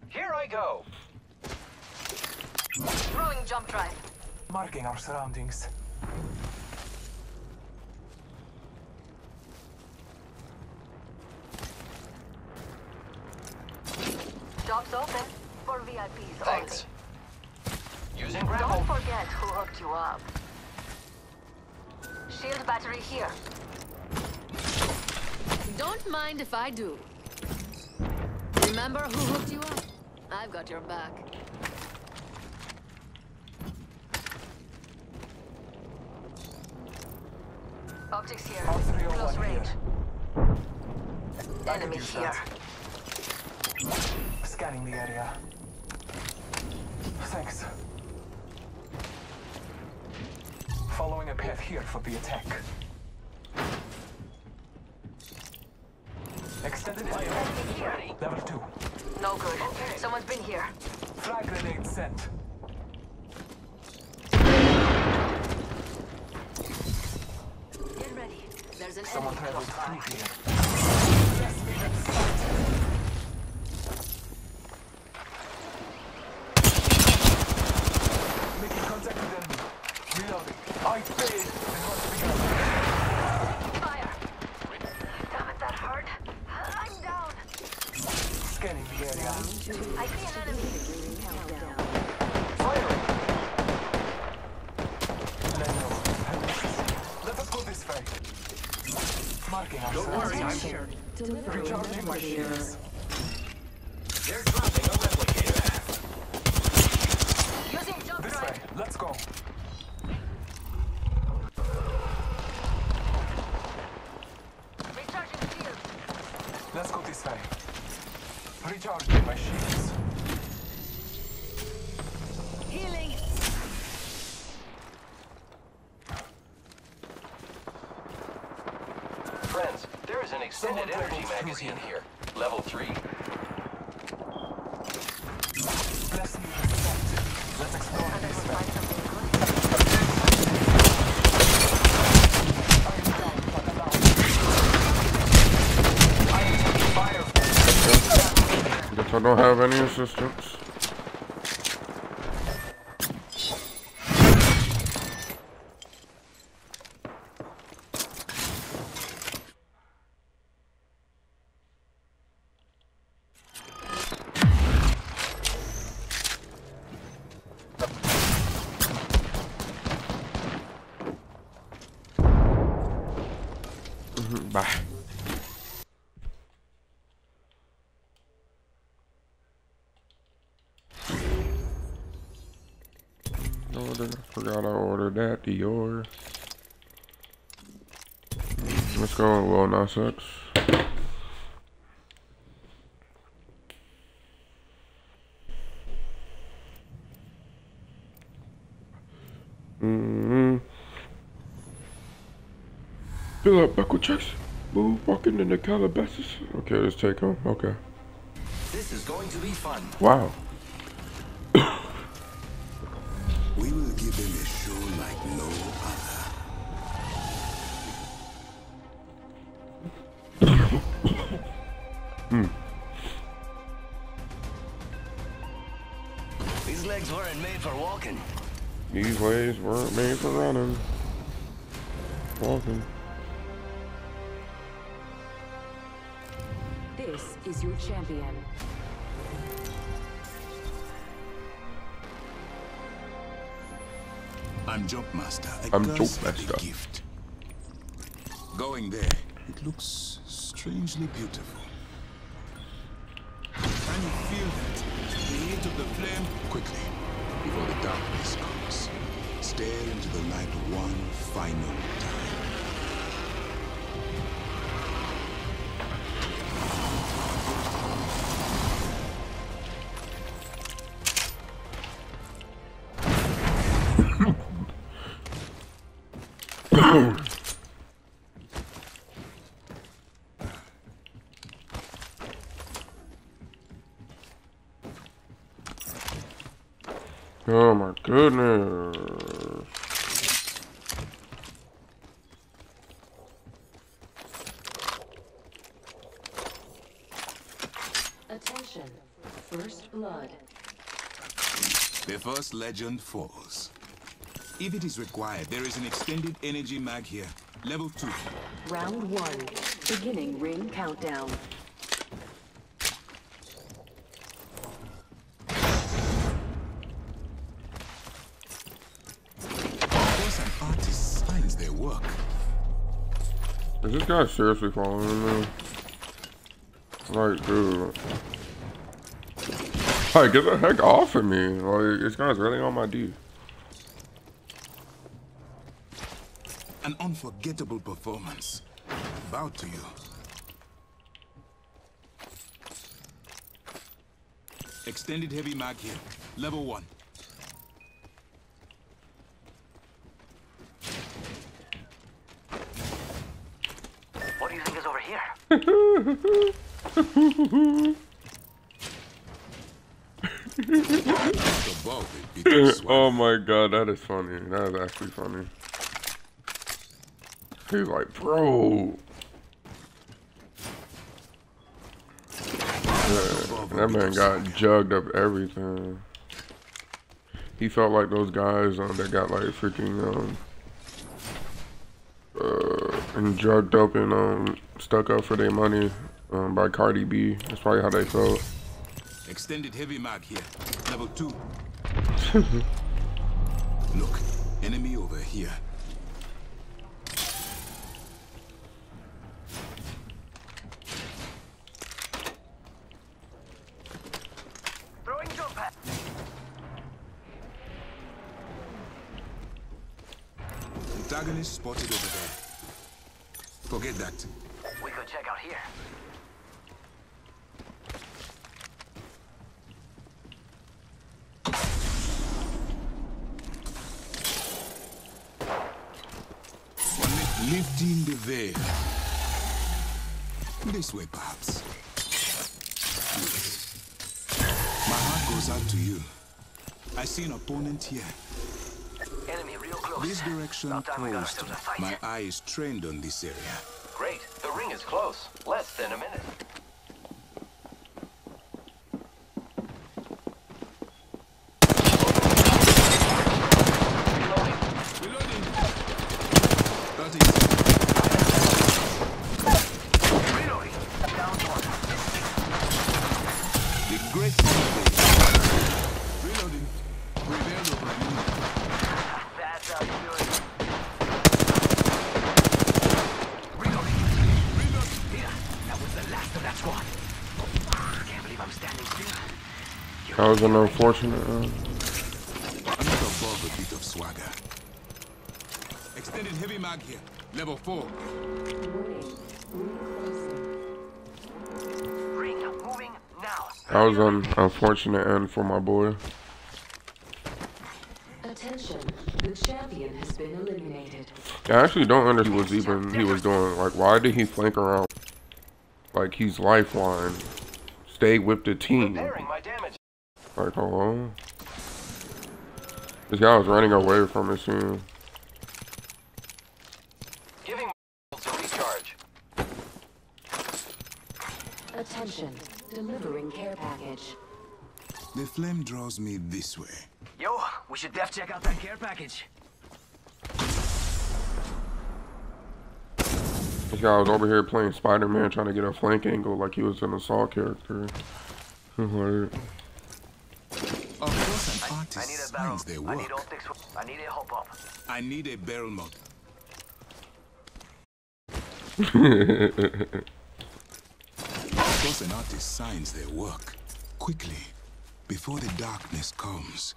Here I go. Throwing jump drive. Marking our surroundings. Job's open for VIPs Thanks. Using only. grapple. Don't forget who hooked you up. Shield battery here. Don't mind if I do. Remember who hooked you up? I've got your back. Optics here. All three are Close one here. range. I could Enemy here. Scanning the area. Thanks. Following a path here for the attack. Extended fire. Enemy here. Level 2. No good. Someone's been here. Frag grenade sent. Get ready. There's an Someone enemy traveled close by. through here. Bless me with sight. I failed. Fire! Damn it, that hurt. I'm down. Scanning the area. I see an enemy. Let us go this way. Marking Don't worry, I'm ourselves. here. Recharging my shields. They're dropping a replicator. Using jump This drive. way. Let's go. Recharging shield. Let's go this way. Recharging my shields. Healing. Friends, there is an extended energy magazine here. Level 3. Bless me with sight. Let's explore this way. I don't have any assistance. Mhm, Bye. Order. Forgot I ordered that. Dior. Let's go. Well, Nas X. Mm-hmm. Fill up buckle checks. Move walking in the Calabasas. Okay, let's take him. Okay. This is going to be fun. Wow. We will give them a show like no other. Hmm. These legs weren't made for walking. These legs weren't made for running. Walking. This is your champion. I'm Jumpmaster. A I'm a Jumpmaster. gift. Going there, it looks strangely beautiful. Can you feel that? The heat of the flame? Quickly, before the darkness comes. Stare into the light one final time. The legend falls. If it is required, there is an extended energy mag here. Level 2. Round one. Beginning ring countdown. Those an artist finds their work. Is this guy seriously following me? Like, dude. Like, get the heck off of me. Like, this guy's really on my D. An unforgettable performance. Bow to you. Extended heavy mag here. Level 1. What do you think is over here? Above it becomes oh my god, that is funny. That is actually funny. He's like, bro. Yeah, that man got jugged up everything. He felt like those guys um, that got like freaking um, uh, and drugged up and um, stuck up for their money um, by Cardi B. That's probably how they felt. Extended heavy mag here. Level two. Look, enemy over here. Throwing jump pad. Antagonist spotted over there. Forget that. We could check out here. Lifting the veil. This way, perhaps. My heart goes out to you. I see an opponent here. Enemy real close. This direction closed. My eye is trained on this area. Great. The ring is close. Less than a minute. Reloading. Down one. The great Reloading. Prevailed over enemy. That's how you do it. Reloading. Reload. Here. That was the last of that squad. Can't believe I'm standing still. That was an unfortunate. Uh, I'm not above a bit of swagger. Extended heavy mag here. Level four. Ring moving now. that was an unfortunate end for my boy. Attention, the champion has been eliminated. Yeah, I actually don't understand what was even he was doing. Like, why did he flank around? Like he's lifeline. Stay with the team. Repairing my damage. Like, oh, hold on. This guy was running away from his team. Giving to recharge. Attention, delivering care package. The flame draws me this way. Yo, we should def check out that care package. This guy was over here playing Spider-Man, trying to get a flank angle like he was an assault character. like, an artist I need a barrel. signs their I work. need optics. I need a hop up. I need a barrel mod. Of course, an artist signs their work. Quickly, before the darkness comes,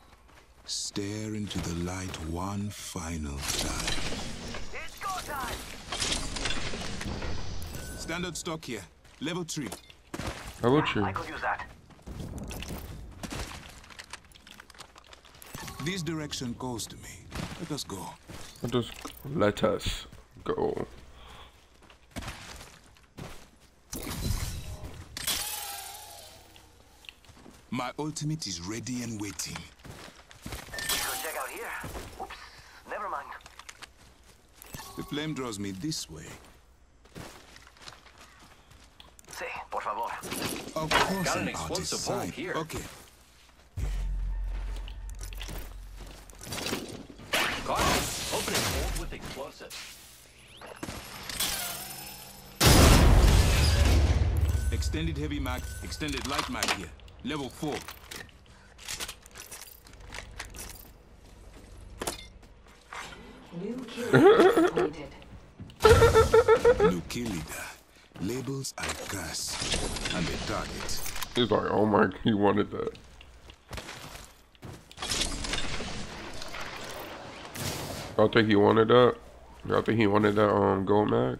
stare into the light one final time. It's go time. Standard stock here. Level 3. hello, tree. I could use that. This direction calls to me. Let us go. Let Just let us go. My ultimate is ready and waiting. We could check out here. Oops. Never mind. The flame draws me this way. Sí, por favor. Of course, Got an an explosive hole here. Okay. Caution. Opening hold with explosive. Extended heavy mag, extended light mag here. Level 4. New kill. New kill leader. Labels are gas. And a target. He's like, oh my, he wanted that. Y'all think he wanted that? Y'all think he wanted that um gold mag?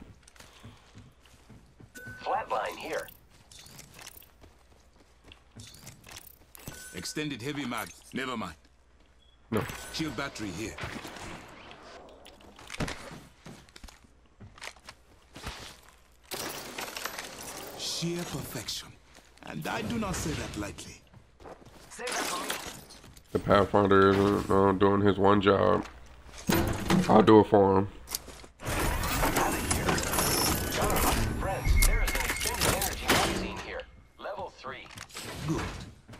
Flatline here. Extended heavy mag. Never mind. No. Shield battery here. Sheer perfection. And I do not say that lightly. Save that. The Pathfinder isn't uh, doing his one job. I'll do it for him. Good.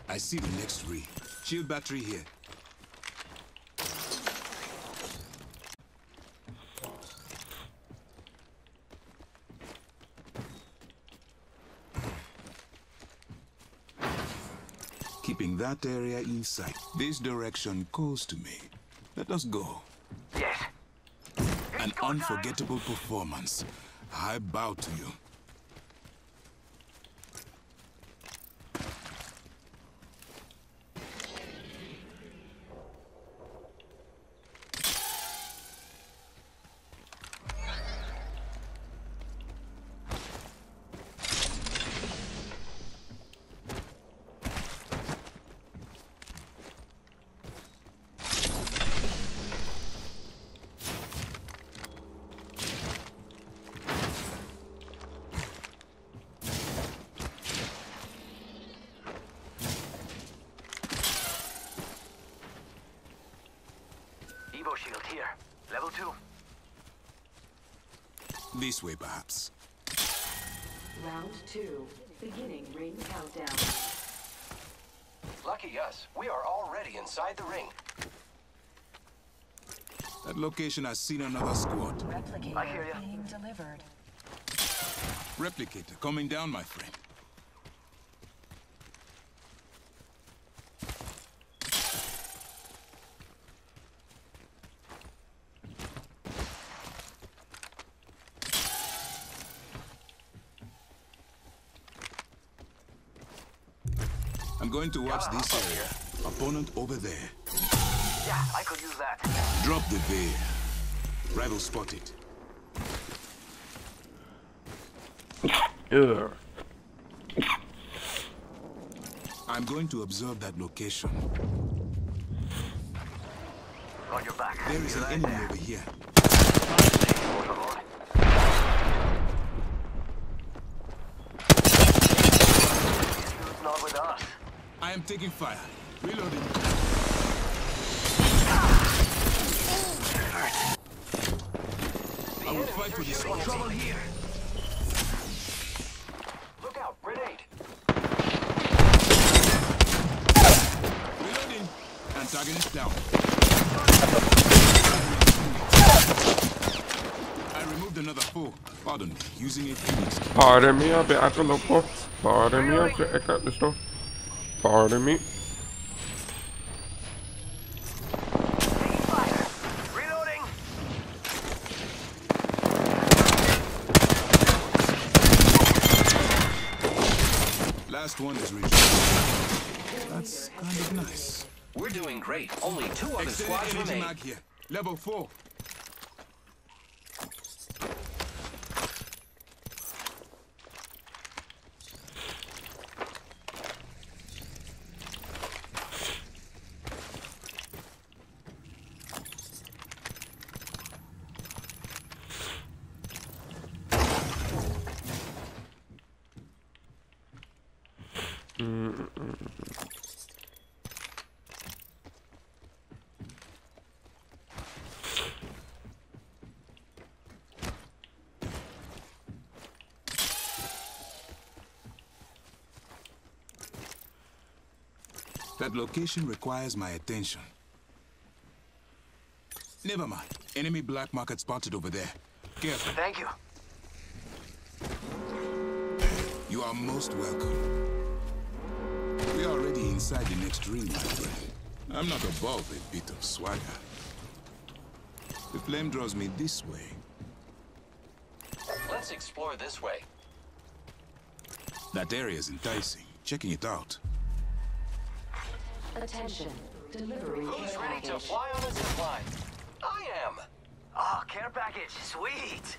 I see the next three. Shield battery here. Keeping that area in sight. This direction calls to me. Let us go. Yes. An unforgettable performance. I bow to you. Evo shield here. Level two. This way, perhaps. Round two. Beginning ring countdown. Lucky us. We are already inside the ring. That location has seen another squad. Replicator I hear ya. being delivered. Replicator coming down, my friend. Going to watch this area. Opponent over there. Yeah, I could use that. Drop the veil. Rival spotted. Ugh. I'm going to observe that location. On your back. There is an enemy over here. Por favor. This dude's not with us. I am taking fire. Reloading. I will fight for this one. Trouble here. Look out, grenade. Reloading. Antagonist down. I removed another foe. Pardon me, using a phoenix. Pardon me, I've been acting loco. Pardon me, I've been acting this stuff. Pardon me. Last one is reached. That's kind of nice. We're doing great. Only two other squads Extended energy remain. Level 4. That location requires my attention. Never mind. Enemy black market spotted over there. Careful. Thank you. You are most welcome. We are already inside the next ring, my friend. I'm not above a bit of swagger. The flame draws me this way. Let's explore this way. That area is enticing. Checking it out. Attention. Delivering Who's ready to fly on the zip line? I am. Oh, care package. Sweet.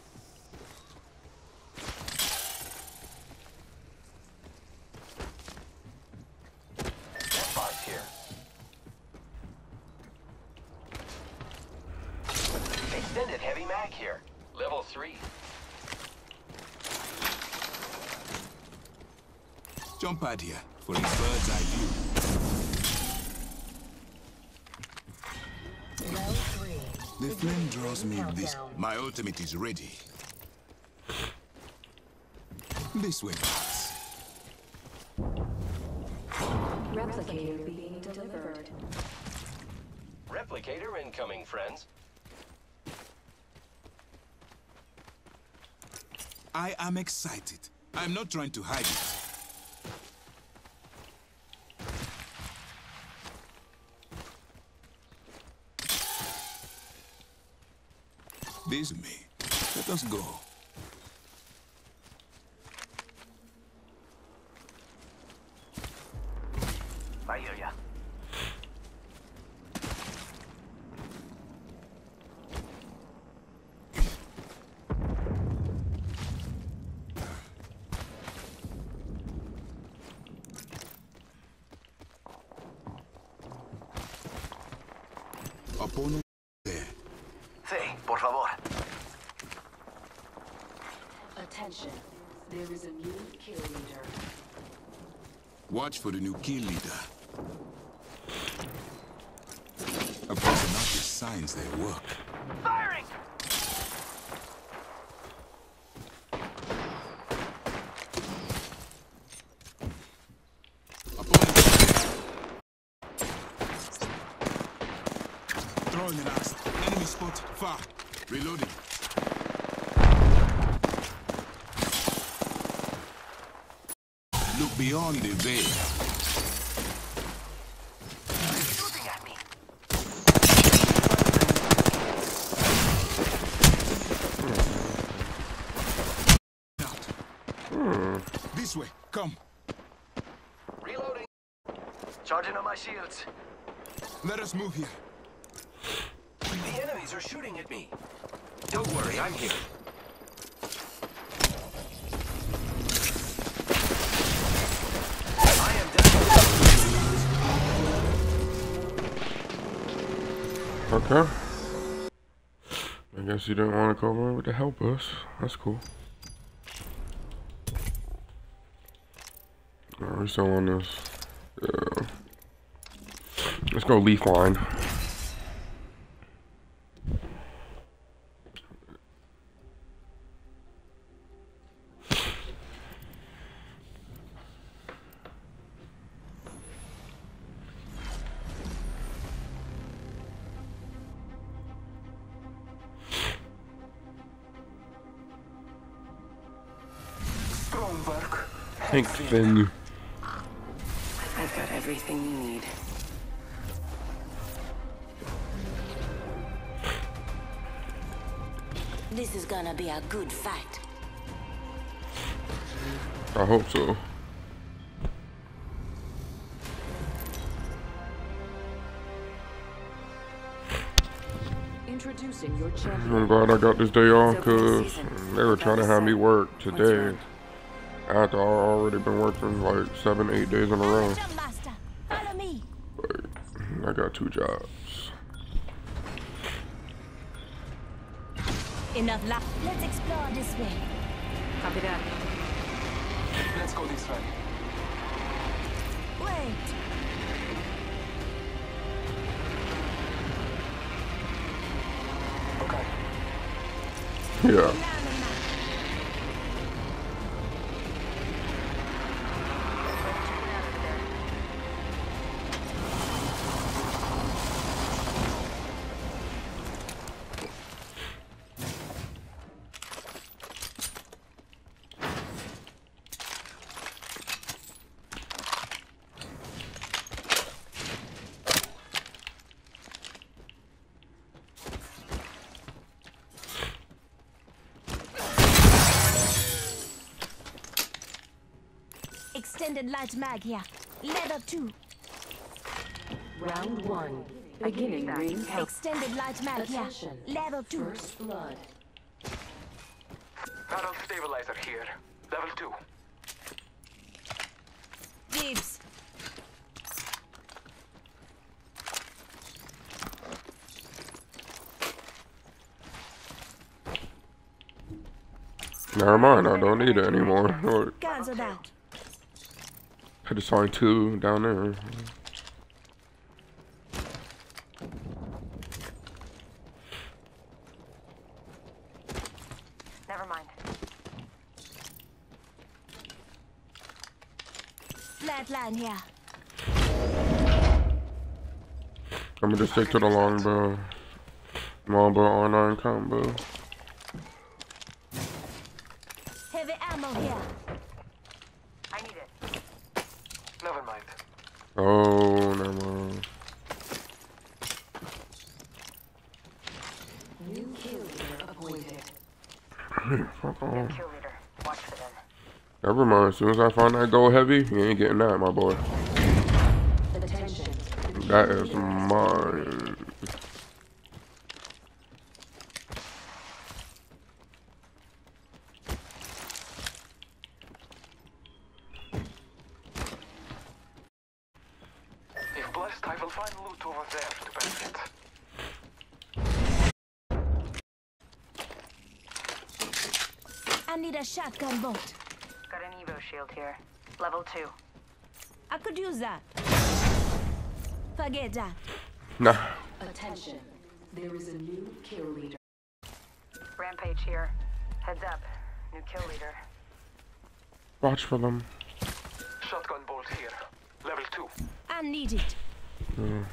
My ultimate is ready. This way, perhaps. Replicator being delivered. Replicator incoming, friends. I am excited. I'm not trying to hide it. This me. Let us go. I hear ya. Opponent there. Sí, por favor. Attention. There is a new kill leader. Watch for the new kill leader. A person not just signs their work. Firing! Throwing an axe. Enemy spot. Far. Reloading. Look beyond the veil. Shooting at me. This way. Come. Reloading. Charging on my shields. Let us move here. The enemies are shooting at me. Don't worry, I'm here. Okay. I guess you didn't want to come over to help us. That's cool. Alright, we still on this. Yeah. Let's go leaf line. Work. Pink fin. I've got everything you need. This is gonna be a good fight. I hope so. Introducing your champion. I'm glad I got this day off because they were trying to have me work today. After I already been working like seven, eight days in a row. Jump master, follow me. I got two jobs. Enough luck. Let's explore this way. Copy that. Let's go this way. Wait. Okay. Yeah. Extended light mag here. Level 2. Round one. Beginning ring count. Extended light mag here. Level 2. First blood. Barrel stabilizer here. Level 2. Dibs. Never mind, I don't need it anymore. Look, Cancel that. Had to sign two down there. Never mind. Flatline here. I'm gonna just stick to the longbow. Longbow R9 combo. Heavy ammo here. I need it. Never mind. Oh, never mind. New kill leader appointed. Fuck off. Kill leader. Watch for them. Never mind. As soon as I find that gold heavy, you ain't getting that, my boy. That is mine. If blessed, I will find loot over there to benefit. I need a shotgun bolt. Got an Evo shield here. Level 2. I could use that. Forget that. Nah. Attention. There is a new kill leader. Rampage here. Heads up. New kill leader. Watch for them. Shotgun bolt here. Level 2. I need it. Mm.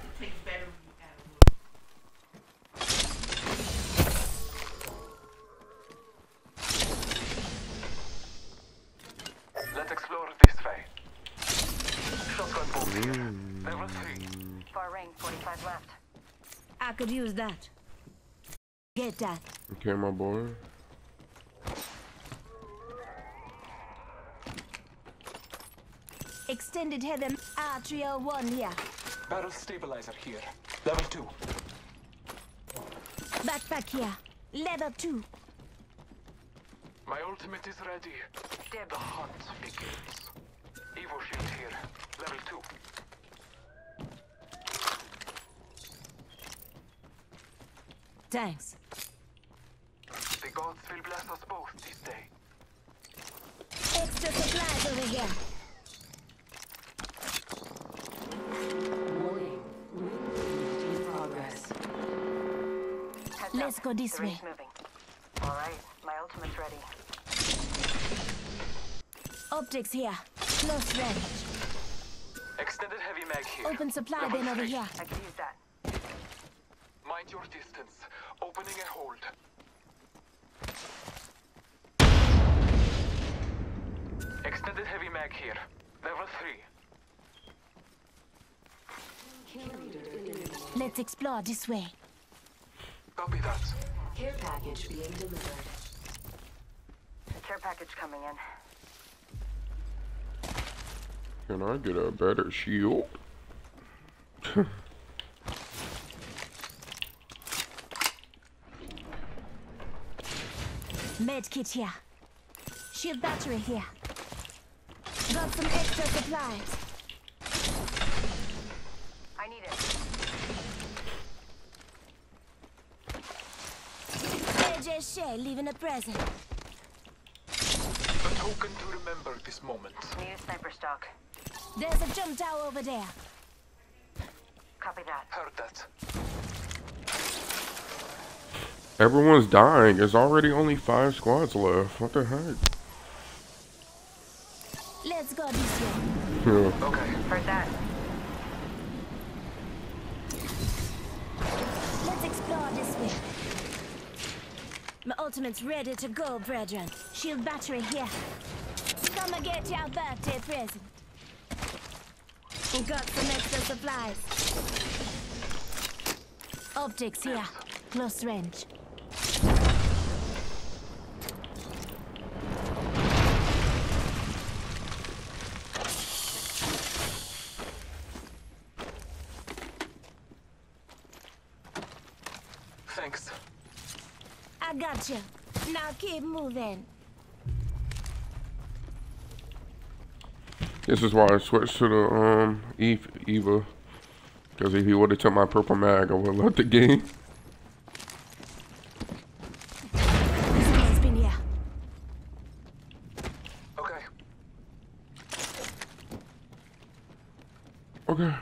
I could use that. Get that. Okay, my boy. Extended heaven. R301 here. Barrel stabilizer here. Level 2. Backpack here. Level 2. My ultimate is ready. The hunt begins. Evo shield here. Level 2. Thanks. The gods will bless us both this day. Extra supplies over here. Warning. Movement in progress. Heads Let's up. go this the way. moving. Alright. My ultimate's ready. Optics here. Close range. Extended heavy mag here. Open supply Level bin over here. I can use that. Mind your distance. Opening a hold. Extended heavy mag here. Level 3. Kill leader eliminated. Let's explore this way. Copy that. Care package being delivered. Care package coming in. Can I get a better shield? Med kit here. Shield battery here. Got some extra supplies. I need it. AJ Shea leaving a present. A token to remember this moment. Need a sniper stock. There's a jump tower over there. Copy that. Heard that. Everyone's dying. There's already only five squads left. What the heck? Let's go this way. Yeah. Okay. Heard that. Let's explore this way. My ultimate's ready to go, brethren. Shield battery here. Come and get your birthday present. We got some extra supplies. Optics here. Close range. Thanks. I got you. Now keep moving. This is why I switched to the um Eve Eva. Because if he would have took my purple mag, I would have left the game. Someone's been here. Okay. Okay.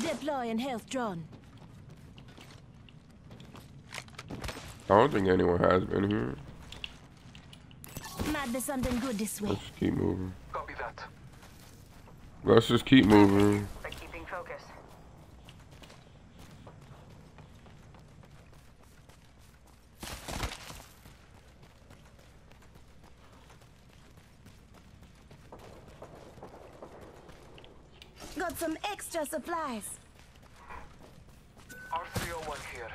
Deploying health drone. I don't think anyone has been here. Might be something good this way. Let's keep moving. Copy that. Let's just keep moving. By keeping focus. Got some extra supplies. R301 here.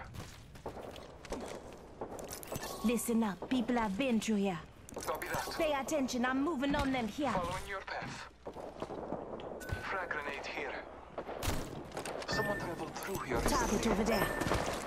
Listen up. People have been through here. Copy that. Pay attention. I'm moving on them here. Following your path. Frag grenade here. Someone traveled through here. Target over there.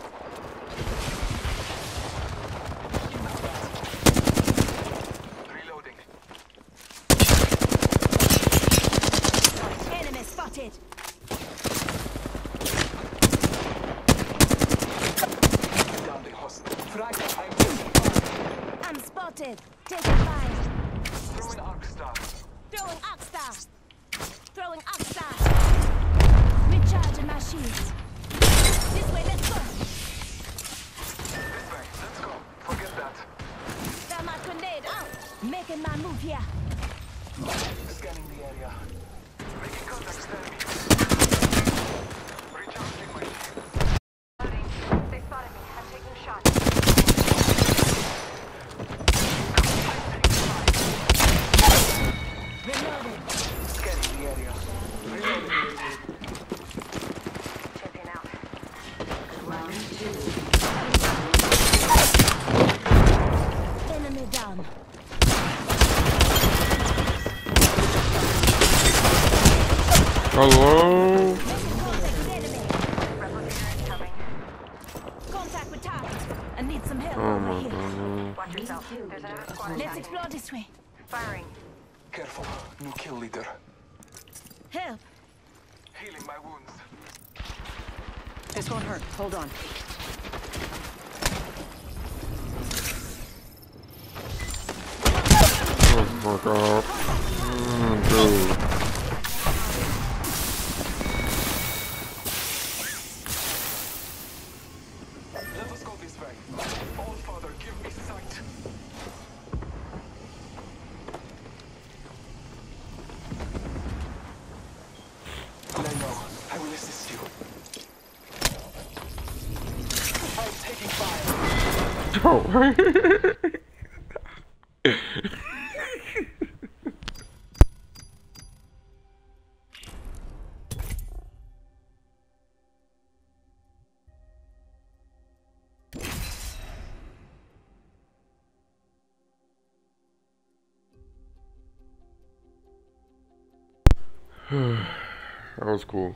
Was cool.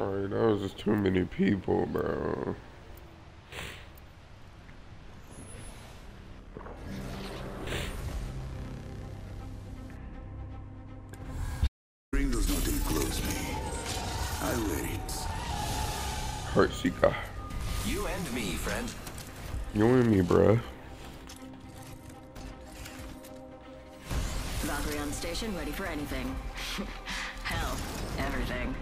Alright, that was just too many people, bro. Ring does not enclose me. I wear it. Heart seeker. You and me, friend. You and me, bruh. Station, ready for anything. Hell, everything.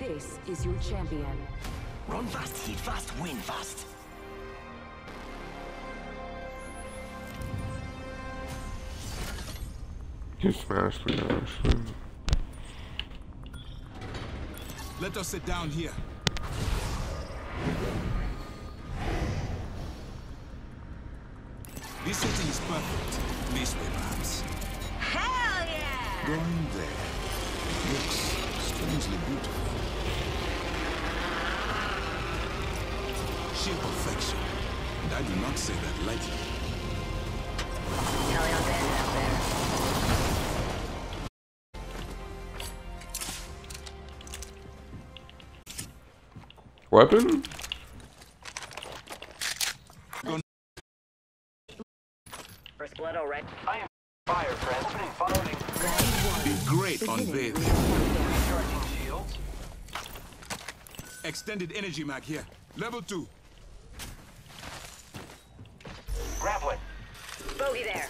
This is your champion. Run fast, hit fast, win fast. You smashed me, actually. Let us sit down here. This setting is perfect. This way, perhaps. Hell yeah! Going there. Looks strangely beautiful. Sheer perfection. And I do not say that lightly. Weapon? First blood already. I am fire, friend. Following. Be great on bathing. Charging shields. Extended energy mag here. Level 2. Grappling. Bogey there.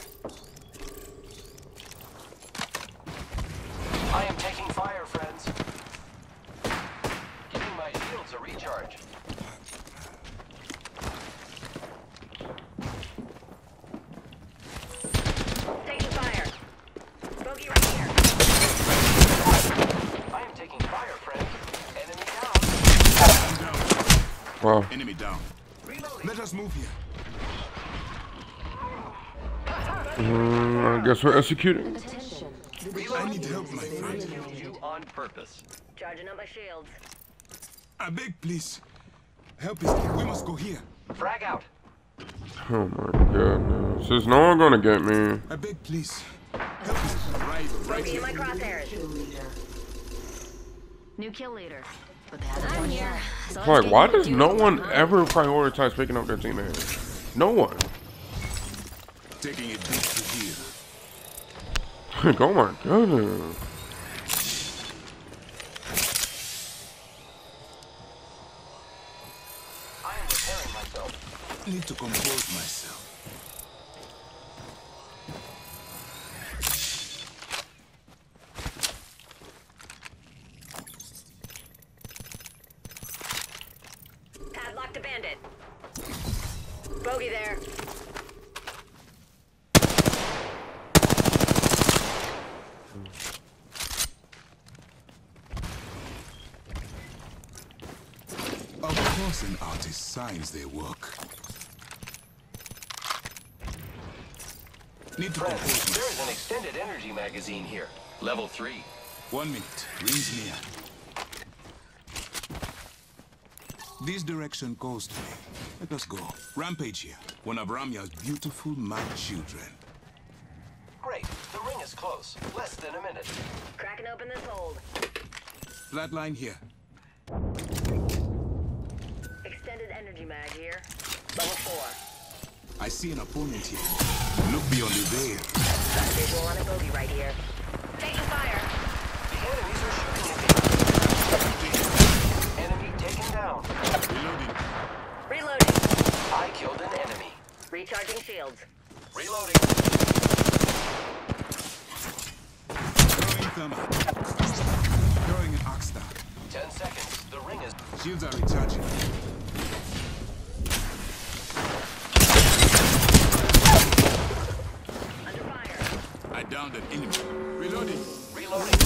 I am taking fire, friends. Giving my shields a recharge. Taking fire. Bogey right here. I am taking fire, friend. Enemy down. Wow. Enemy down. Let us move here. I guess we're executing. I need help, my friend. You on purpose. Charging up my shields. I beg, please. Help is We must go here. Frag out. Oh my goodness. Is no one gonna get me? I beg, please. Help is right, right here. my crosshairs. New kill leader. I'm here. So Like, why does no one huh? ever prioritize picking up their teammates? No one. Taking a deep to here. oh my goodness. I am repairing myself. Need to compose myself. Padlock to bandit. Bogey there. Of course an artist signs their work. Need to Friends, compose there is myself. an extended energy magazine here. Level 3. One minute. Rings near. This direction calls to me. Let us go. Rampage here. One of Ramya's beautiful mad children. Great. The ring is close. Less than a minute. Cracking open this hold. Flatline here. Extended energy mag here. Level 4. I see an opponent here. Look beyond the veil. Got visual on a bogey right here. Taking fire. The enemies are shooting at me. Enemy taken down. Reloading. Reloading. I killed an enemy. Recharging shields. Reloading. Shields are recharging. Under fire. I downed an enemy. Reloading. Reloading.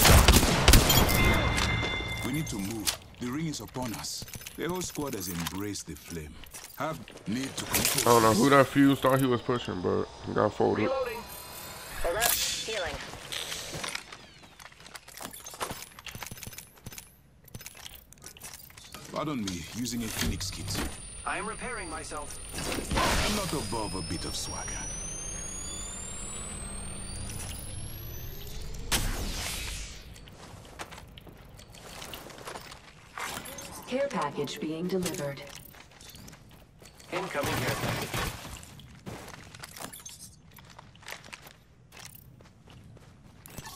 We need to move. The ring is upon us. The whole squad has embraced the flame. Have need to compose. I don't know who that fuse thought he was pushing, but he got folded. Reloading. Hold up. Healing. Pardon me, using a Phoenix kit. I am repairing myself. I'm not above a bit of swagger. Care package being delivered. Incoming here.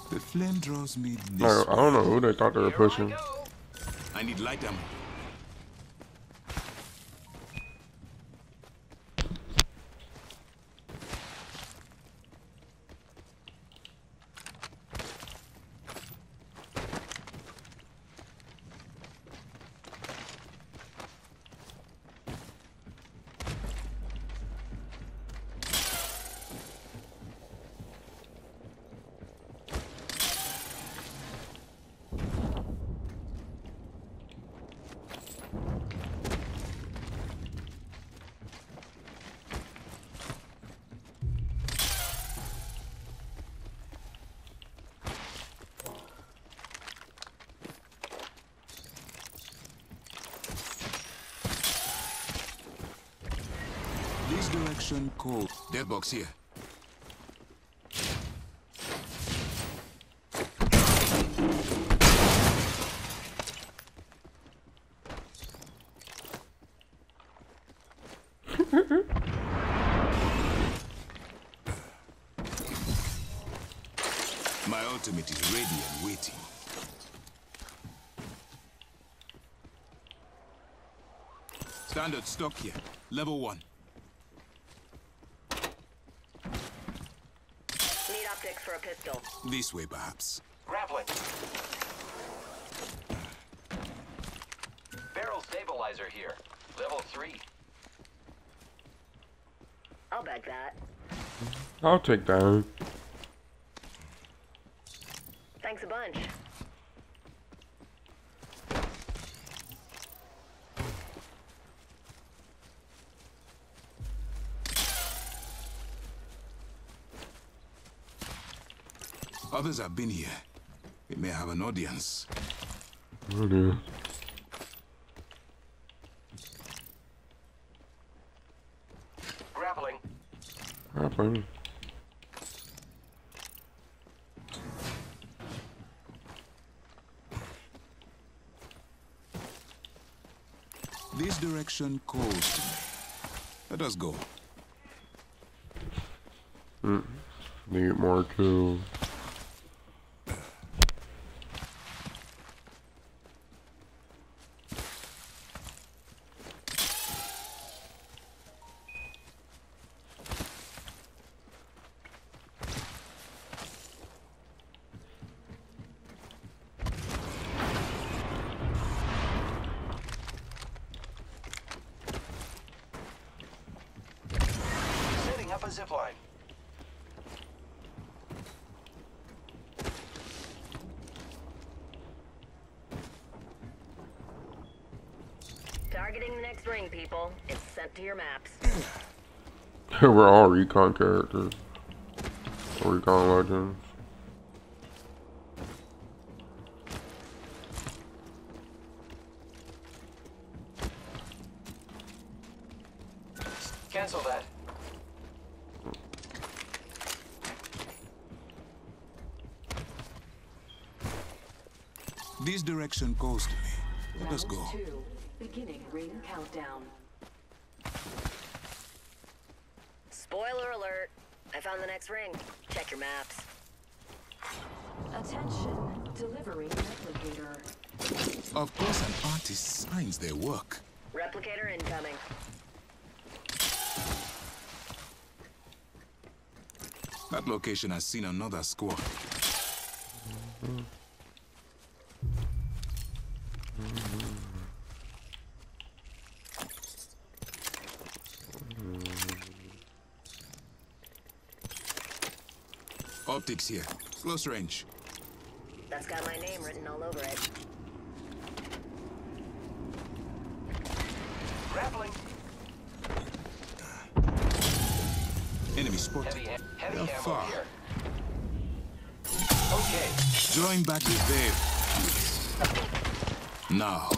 The flame draws me this Like, I don't know who they thought they were Here I pushing. I need light ammo. Mission called. Dead box here. My ultimate is ready and waiting. Standard stock here. Level 1. This way, perhaps. Grappling. Barrel stabilizer here. Level 3. I'll beg that. I'll take that. Thanks a bunch. Others have been here. We may have an audience. Oh dear. Grappling. Happening. This direction calls to me. Let us go. Mm. Need more too. Setting up a zipline. Targeting the next ring, people. It's sent to your maps. We're all recon characters. Recon legends. Cancel that. This direction calls to me. Let us go. two. Beginning ring countdown. Spoiler alert. I found the next ring. Check your maps. Attention. Delivering replicator. Of course, an signs their work. Replicator incoming. That location has seen another squad. Optics here. Close range. That's got my name written all over it. Grappling. Enemy spotted. Heavy, heavy ammo far. here. Okay. Drawing back the veil. Now.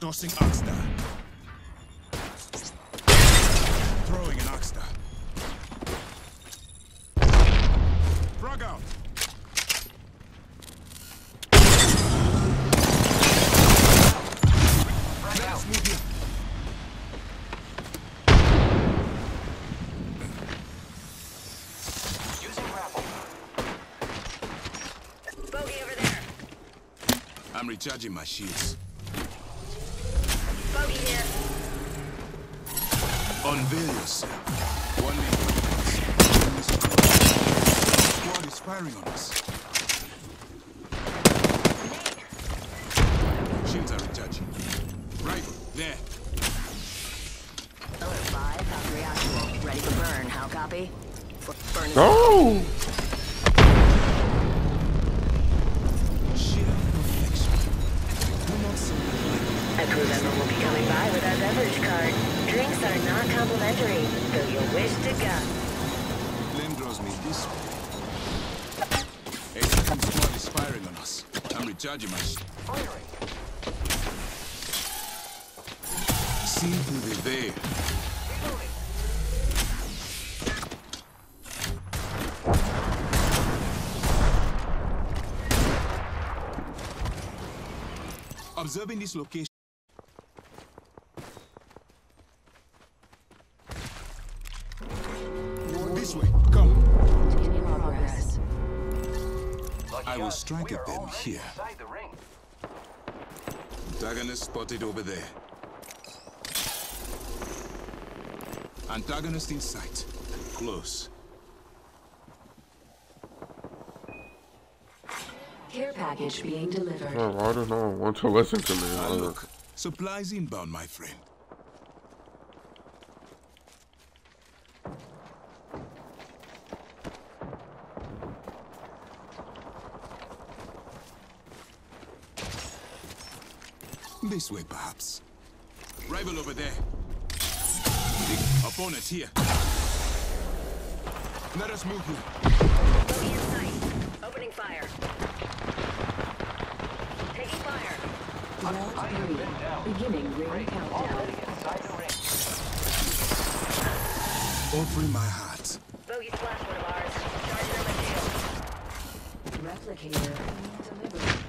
Tossing Arc Star. Throwing an Arc Star. Frog out. Let us move here. Using grapple. Bogey over there. I'm recharging my shields. Bogey here. Unveil yourself. One minute. Squad is firing on us. Shields are recharging. Right there. Alert 5, Valkyrie Actual. Ready for burn. How copy? For burning. No! A crew member will be coming by with our beverage card. Drinks are not complimentary, though you'll wish to go. Flame draws me this way. A second squad is firing on us. I'm recharging my sh- Firing. See through the veil. Observing this location. This way. Come. In progress. Lucky I will strike at them here. Inside the ring. Antagonist spotted over there. Antagonist in sight. Close. Care package being delivered. Oh, I don't know. Want to listen to me? Ah, Uh, look. Supplies inbound, my friend. This way, perhaps. Rival over there. The opponent here. Let us move here. Bogey in sight. Opening fire. Taking fire. Round three. Beginning ring countdown. Offering my heart. Bogey splashed one of ours. Charging on my tail. Replicator delivered.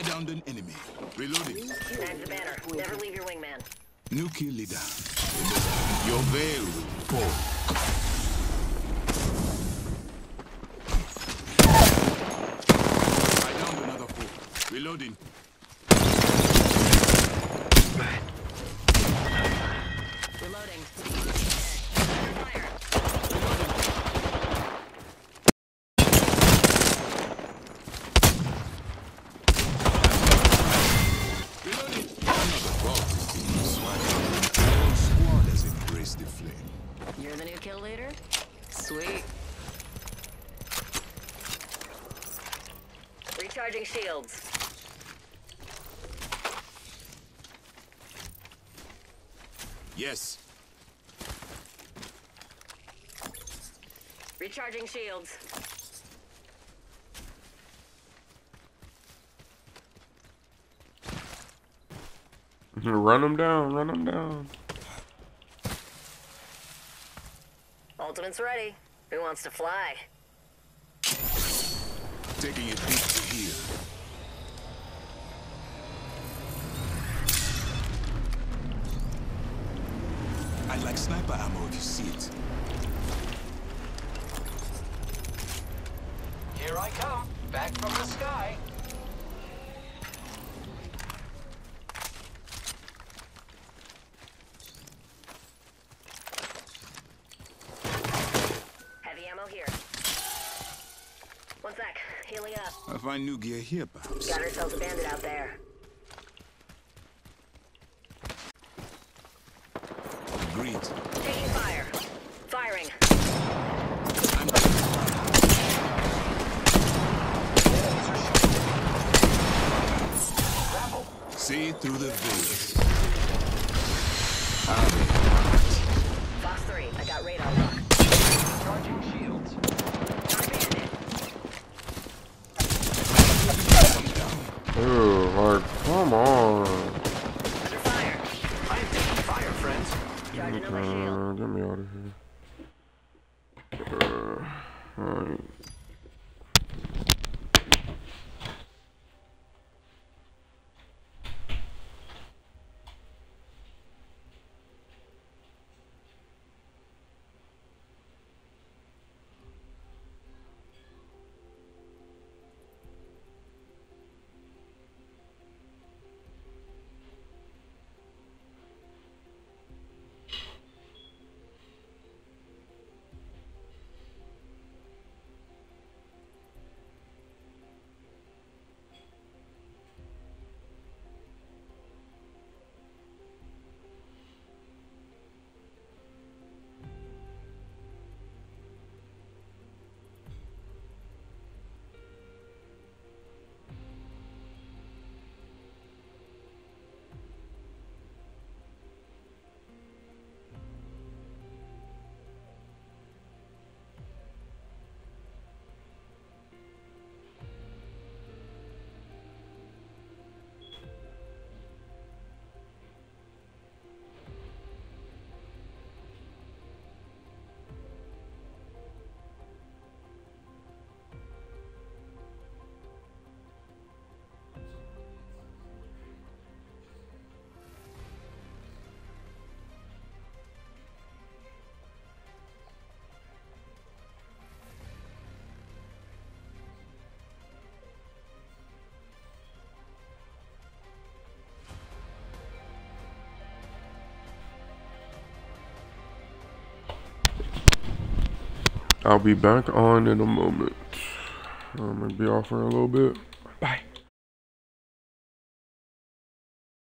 I downed an enemy. Reloading. Snag the banner. Never leave your wingman. New kill leader. Your veil will fall. I downed another foe. Reloading. Reloading. Reloading. Another vault is being swatted. The whole squad has embraced the flame. You're the new kill leader? Sweet. Recharging shields. Yes. Recharging shields. Run them down, run them down. Ultimate's ready. Who wants to fly? Taking it deep to here. I'd like sniper ammo if you see it. Here I come, back from the sky. Heavy ammo here. One sec. Healing up. I'll find new gear here, perhaps. Got ourselves a bandit out there. I'll be back on in a moment. I'm gonna be off for a little bit.